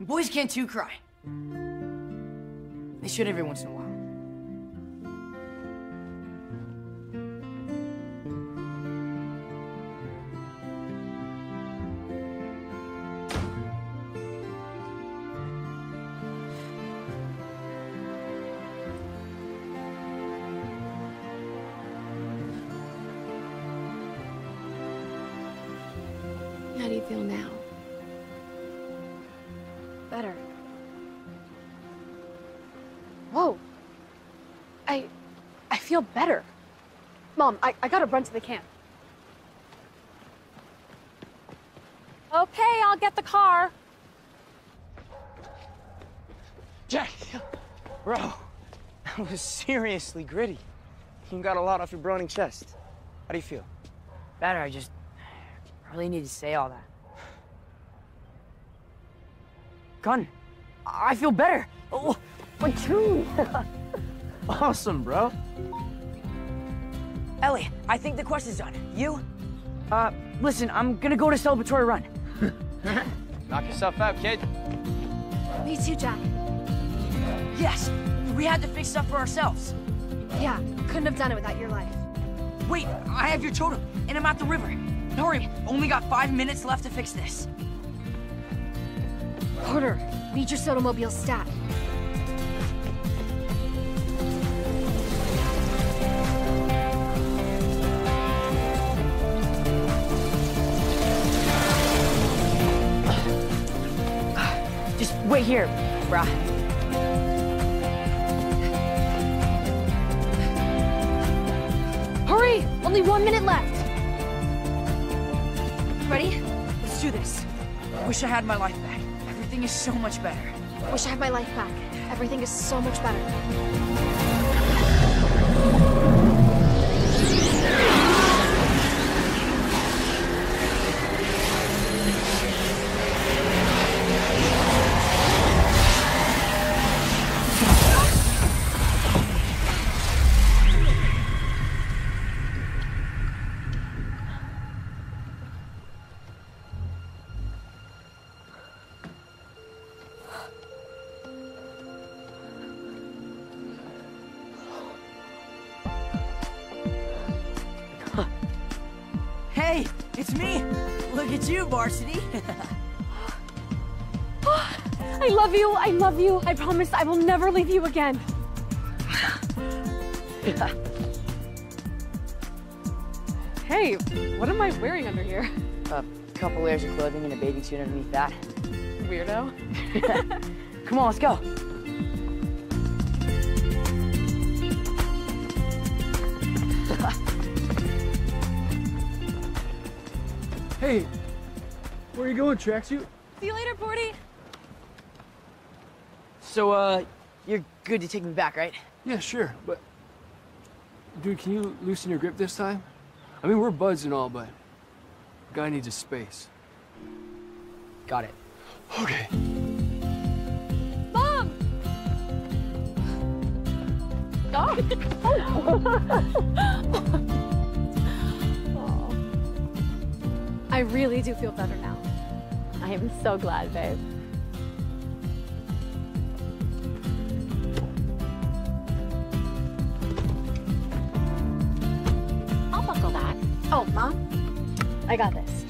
Boys can't too cry. They should every once in a while. Feel better. Mom, I, I gotta run to the camp. Okay, I'll get the car. Jack, bro, that was seriously gritty. You got a lot off your brawny chest. How do you feel? Better, I just really need to say all that. Gun, I feel better. Oh, my too. Awesome, bro. Ellie, I think the quest is done. You? Uh, listen, I'm gonna go to celebratory run. Knock yourself out, kid. Me too, Jack. Yes, we had to fix stuff for ourselves. Yeah, couldn't have done it without your life. Wait, I have your totem, and I'm at the river. Hurry, only got five minutes left to fix this. Porter, need your Sotomobile stat. Wait here, brah. Hurry! Only one minute left. Ready? Let's do this. Wish I had my life back. Everything is so much better. Wish I had my life back. Everything is so much better. Varsity. I love you. I love you. I promise I will never leave you again. Hey, what am I wearing under here? A couple layers of clothing and a bathing suit underneath that. Weirdo. Come on, let's go. Hey, where are you going, tracksuit? See you later, Porty. So, uh, you're good to take me back, right? Yeah, sure, but... Dude, can you loosen your grip this time? I mean, we're buds and all, but... Guy needs a space. Got it. Okay. Mom! Oh. I really do feel better now. I am so glad, babe. I'll buckle that. Oh, Mom, I got this.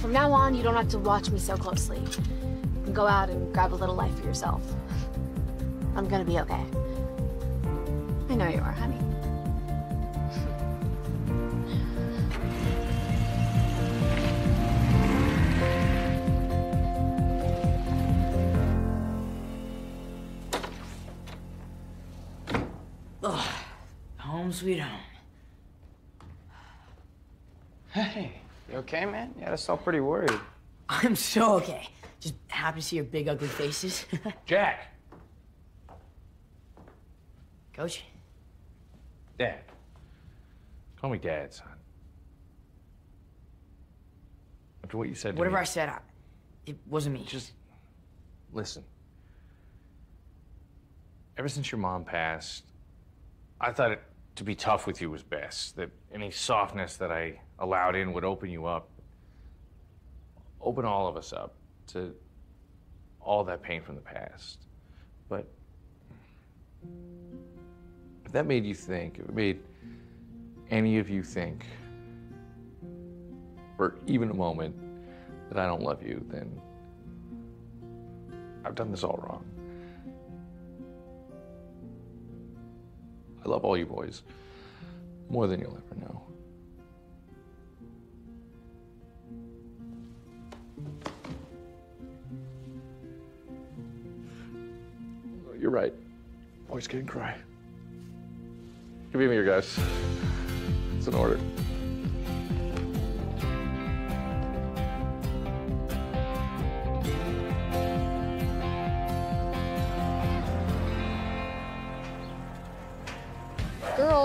From now on, you don't have to watch me so closely. You can go out and grab a little life for yourself. I'm gonna be okay. I know you are, honey. Sweet home. Hey, you okay, man? You had us all pretty worried. I'm so okay. Just happy to see your big ugly faces. Jack. Coach, Dad. Call me Dad, son. After what you said to whatever me. I said, I, it wasn't me. Just listen. Ever since your mom passed, I thought it to be tough with you was best. That any softness that I allowed in would open you up, open all of us up to all that pain from the past. But if that made you think, if it made any of you think for even a moment that I don't love you, then I've done this all wrong. I love all you boys more than you'll ever know. Oh, you're right. Boys can't cry. Give me your guys. It's an order.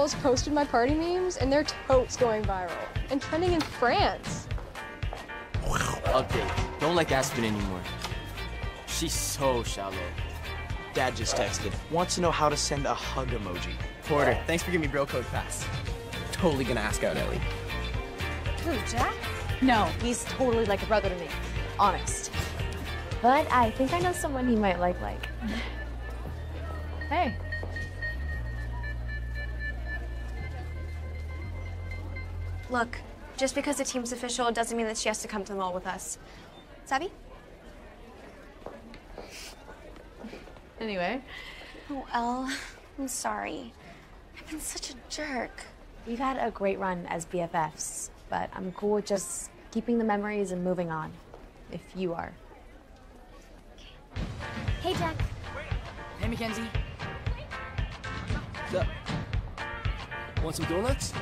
Girls posted my party memes and they're totes going viral and trending in France. Update. Don't like Aspen anymore. She's so shallow. Dad just texted. Wants to know how to send a hug emoji. Porter, thanks for giving me bro code pass. Totally gonna ask out Ellie. Who, Jack? No, he's totally like a brother to me. Honest. But I think I know someone he might like like. Hey. Look, just because the team's official doesn't mean that she has to come to the mall with us. Savvy? Anyway. Oh, Elle, I'm sorry. I've been such a jerk. We've had a great run as BFFs, but I'm cool with just keeping the memories and moving on. If you are. Hey, Jack. Hey, Mackenzie. What's up? Want some donuts?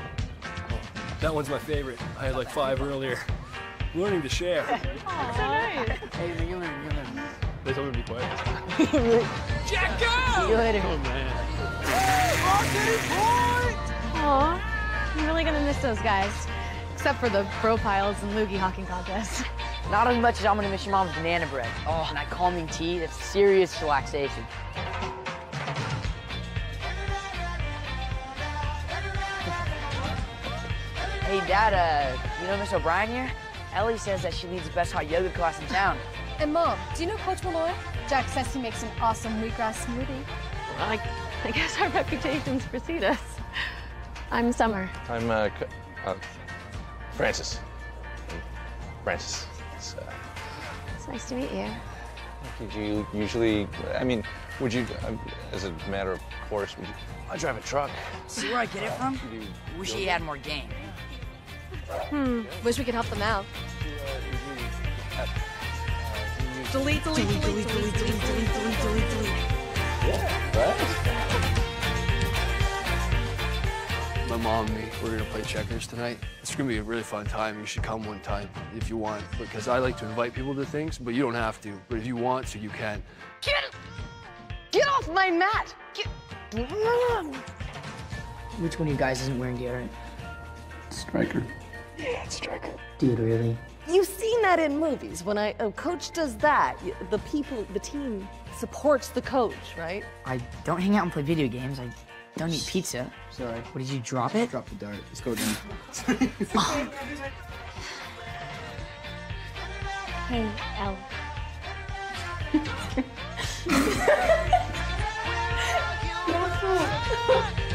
That one's my favorite. I had like five earlier. Learning to share. Hey, you're learning, you're. They told me to be quiet. Jack, go! See you later. Oh man. Aw, I'm really gonna miss those guys. Except for the bro piles and loogie hawking contests. Not as much as I'm gonna miss your mom's banana bread. Oh, and that calming tea, that's serious relaxation. Hey, Dad, uh, you know Miss O'Brien here? Ellie says that she leads the best hot yoga class in town. And Mom, do you know Coach Malloy? Jack says he makes an awesome wheatgrass smoothie. I, I guess our reputations precede us. I'm Summer. I'm uh, c- uh Francis. Francis. It's, uh, It's nice to meet you. Did you usually? I mean, would you, um, as a matter of course, would you? I drive a truck. See where I get it from? Wish he had more game. Hmm. Wish we could help them out. Delete, delete, delete, delete, delete, delete, delete, delete, delete, delete. My mom and me, we're gonna play checkers tonight. It's gonna be a really fun time. You should come one time if you want, because I like to invite people to things, but you don't have to. But if you want to, you can. Get, get off my mat! Get, Which one of you guys isn't wearing deodorant? Striker. Yeah, it's Striker. Dude, really? You've seen that in movies. When I, a coach does that, the people, the team supports the coach, right? I don't hang out and play video games. I don't eat pizza. Sorry. What did you drop it? Drop the dart. Let's go down. Hey, Elle. You're so-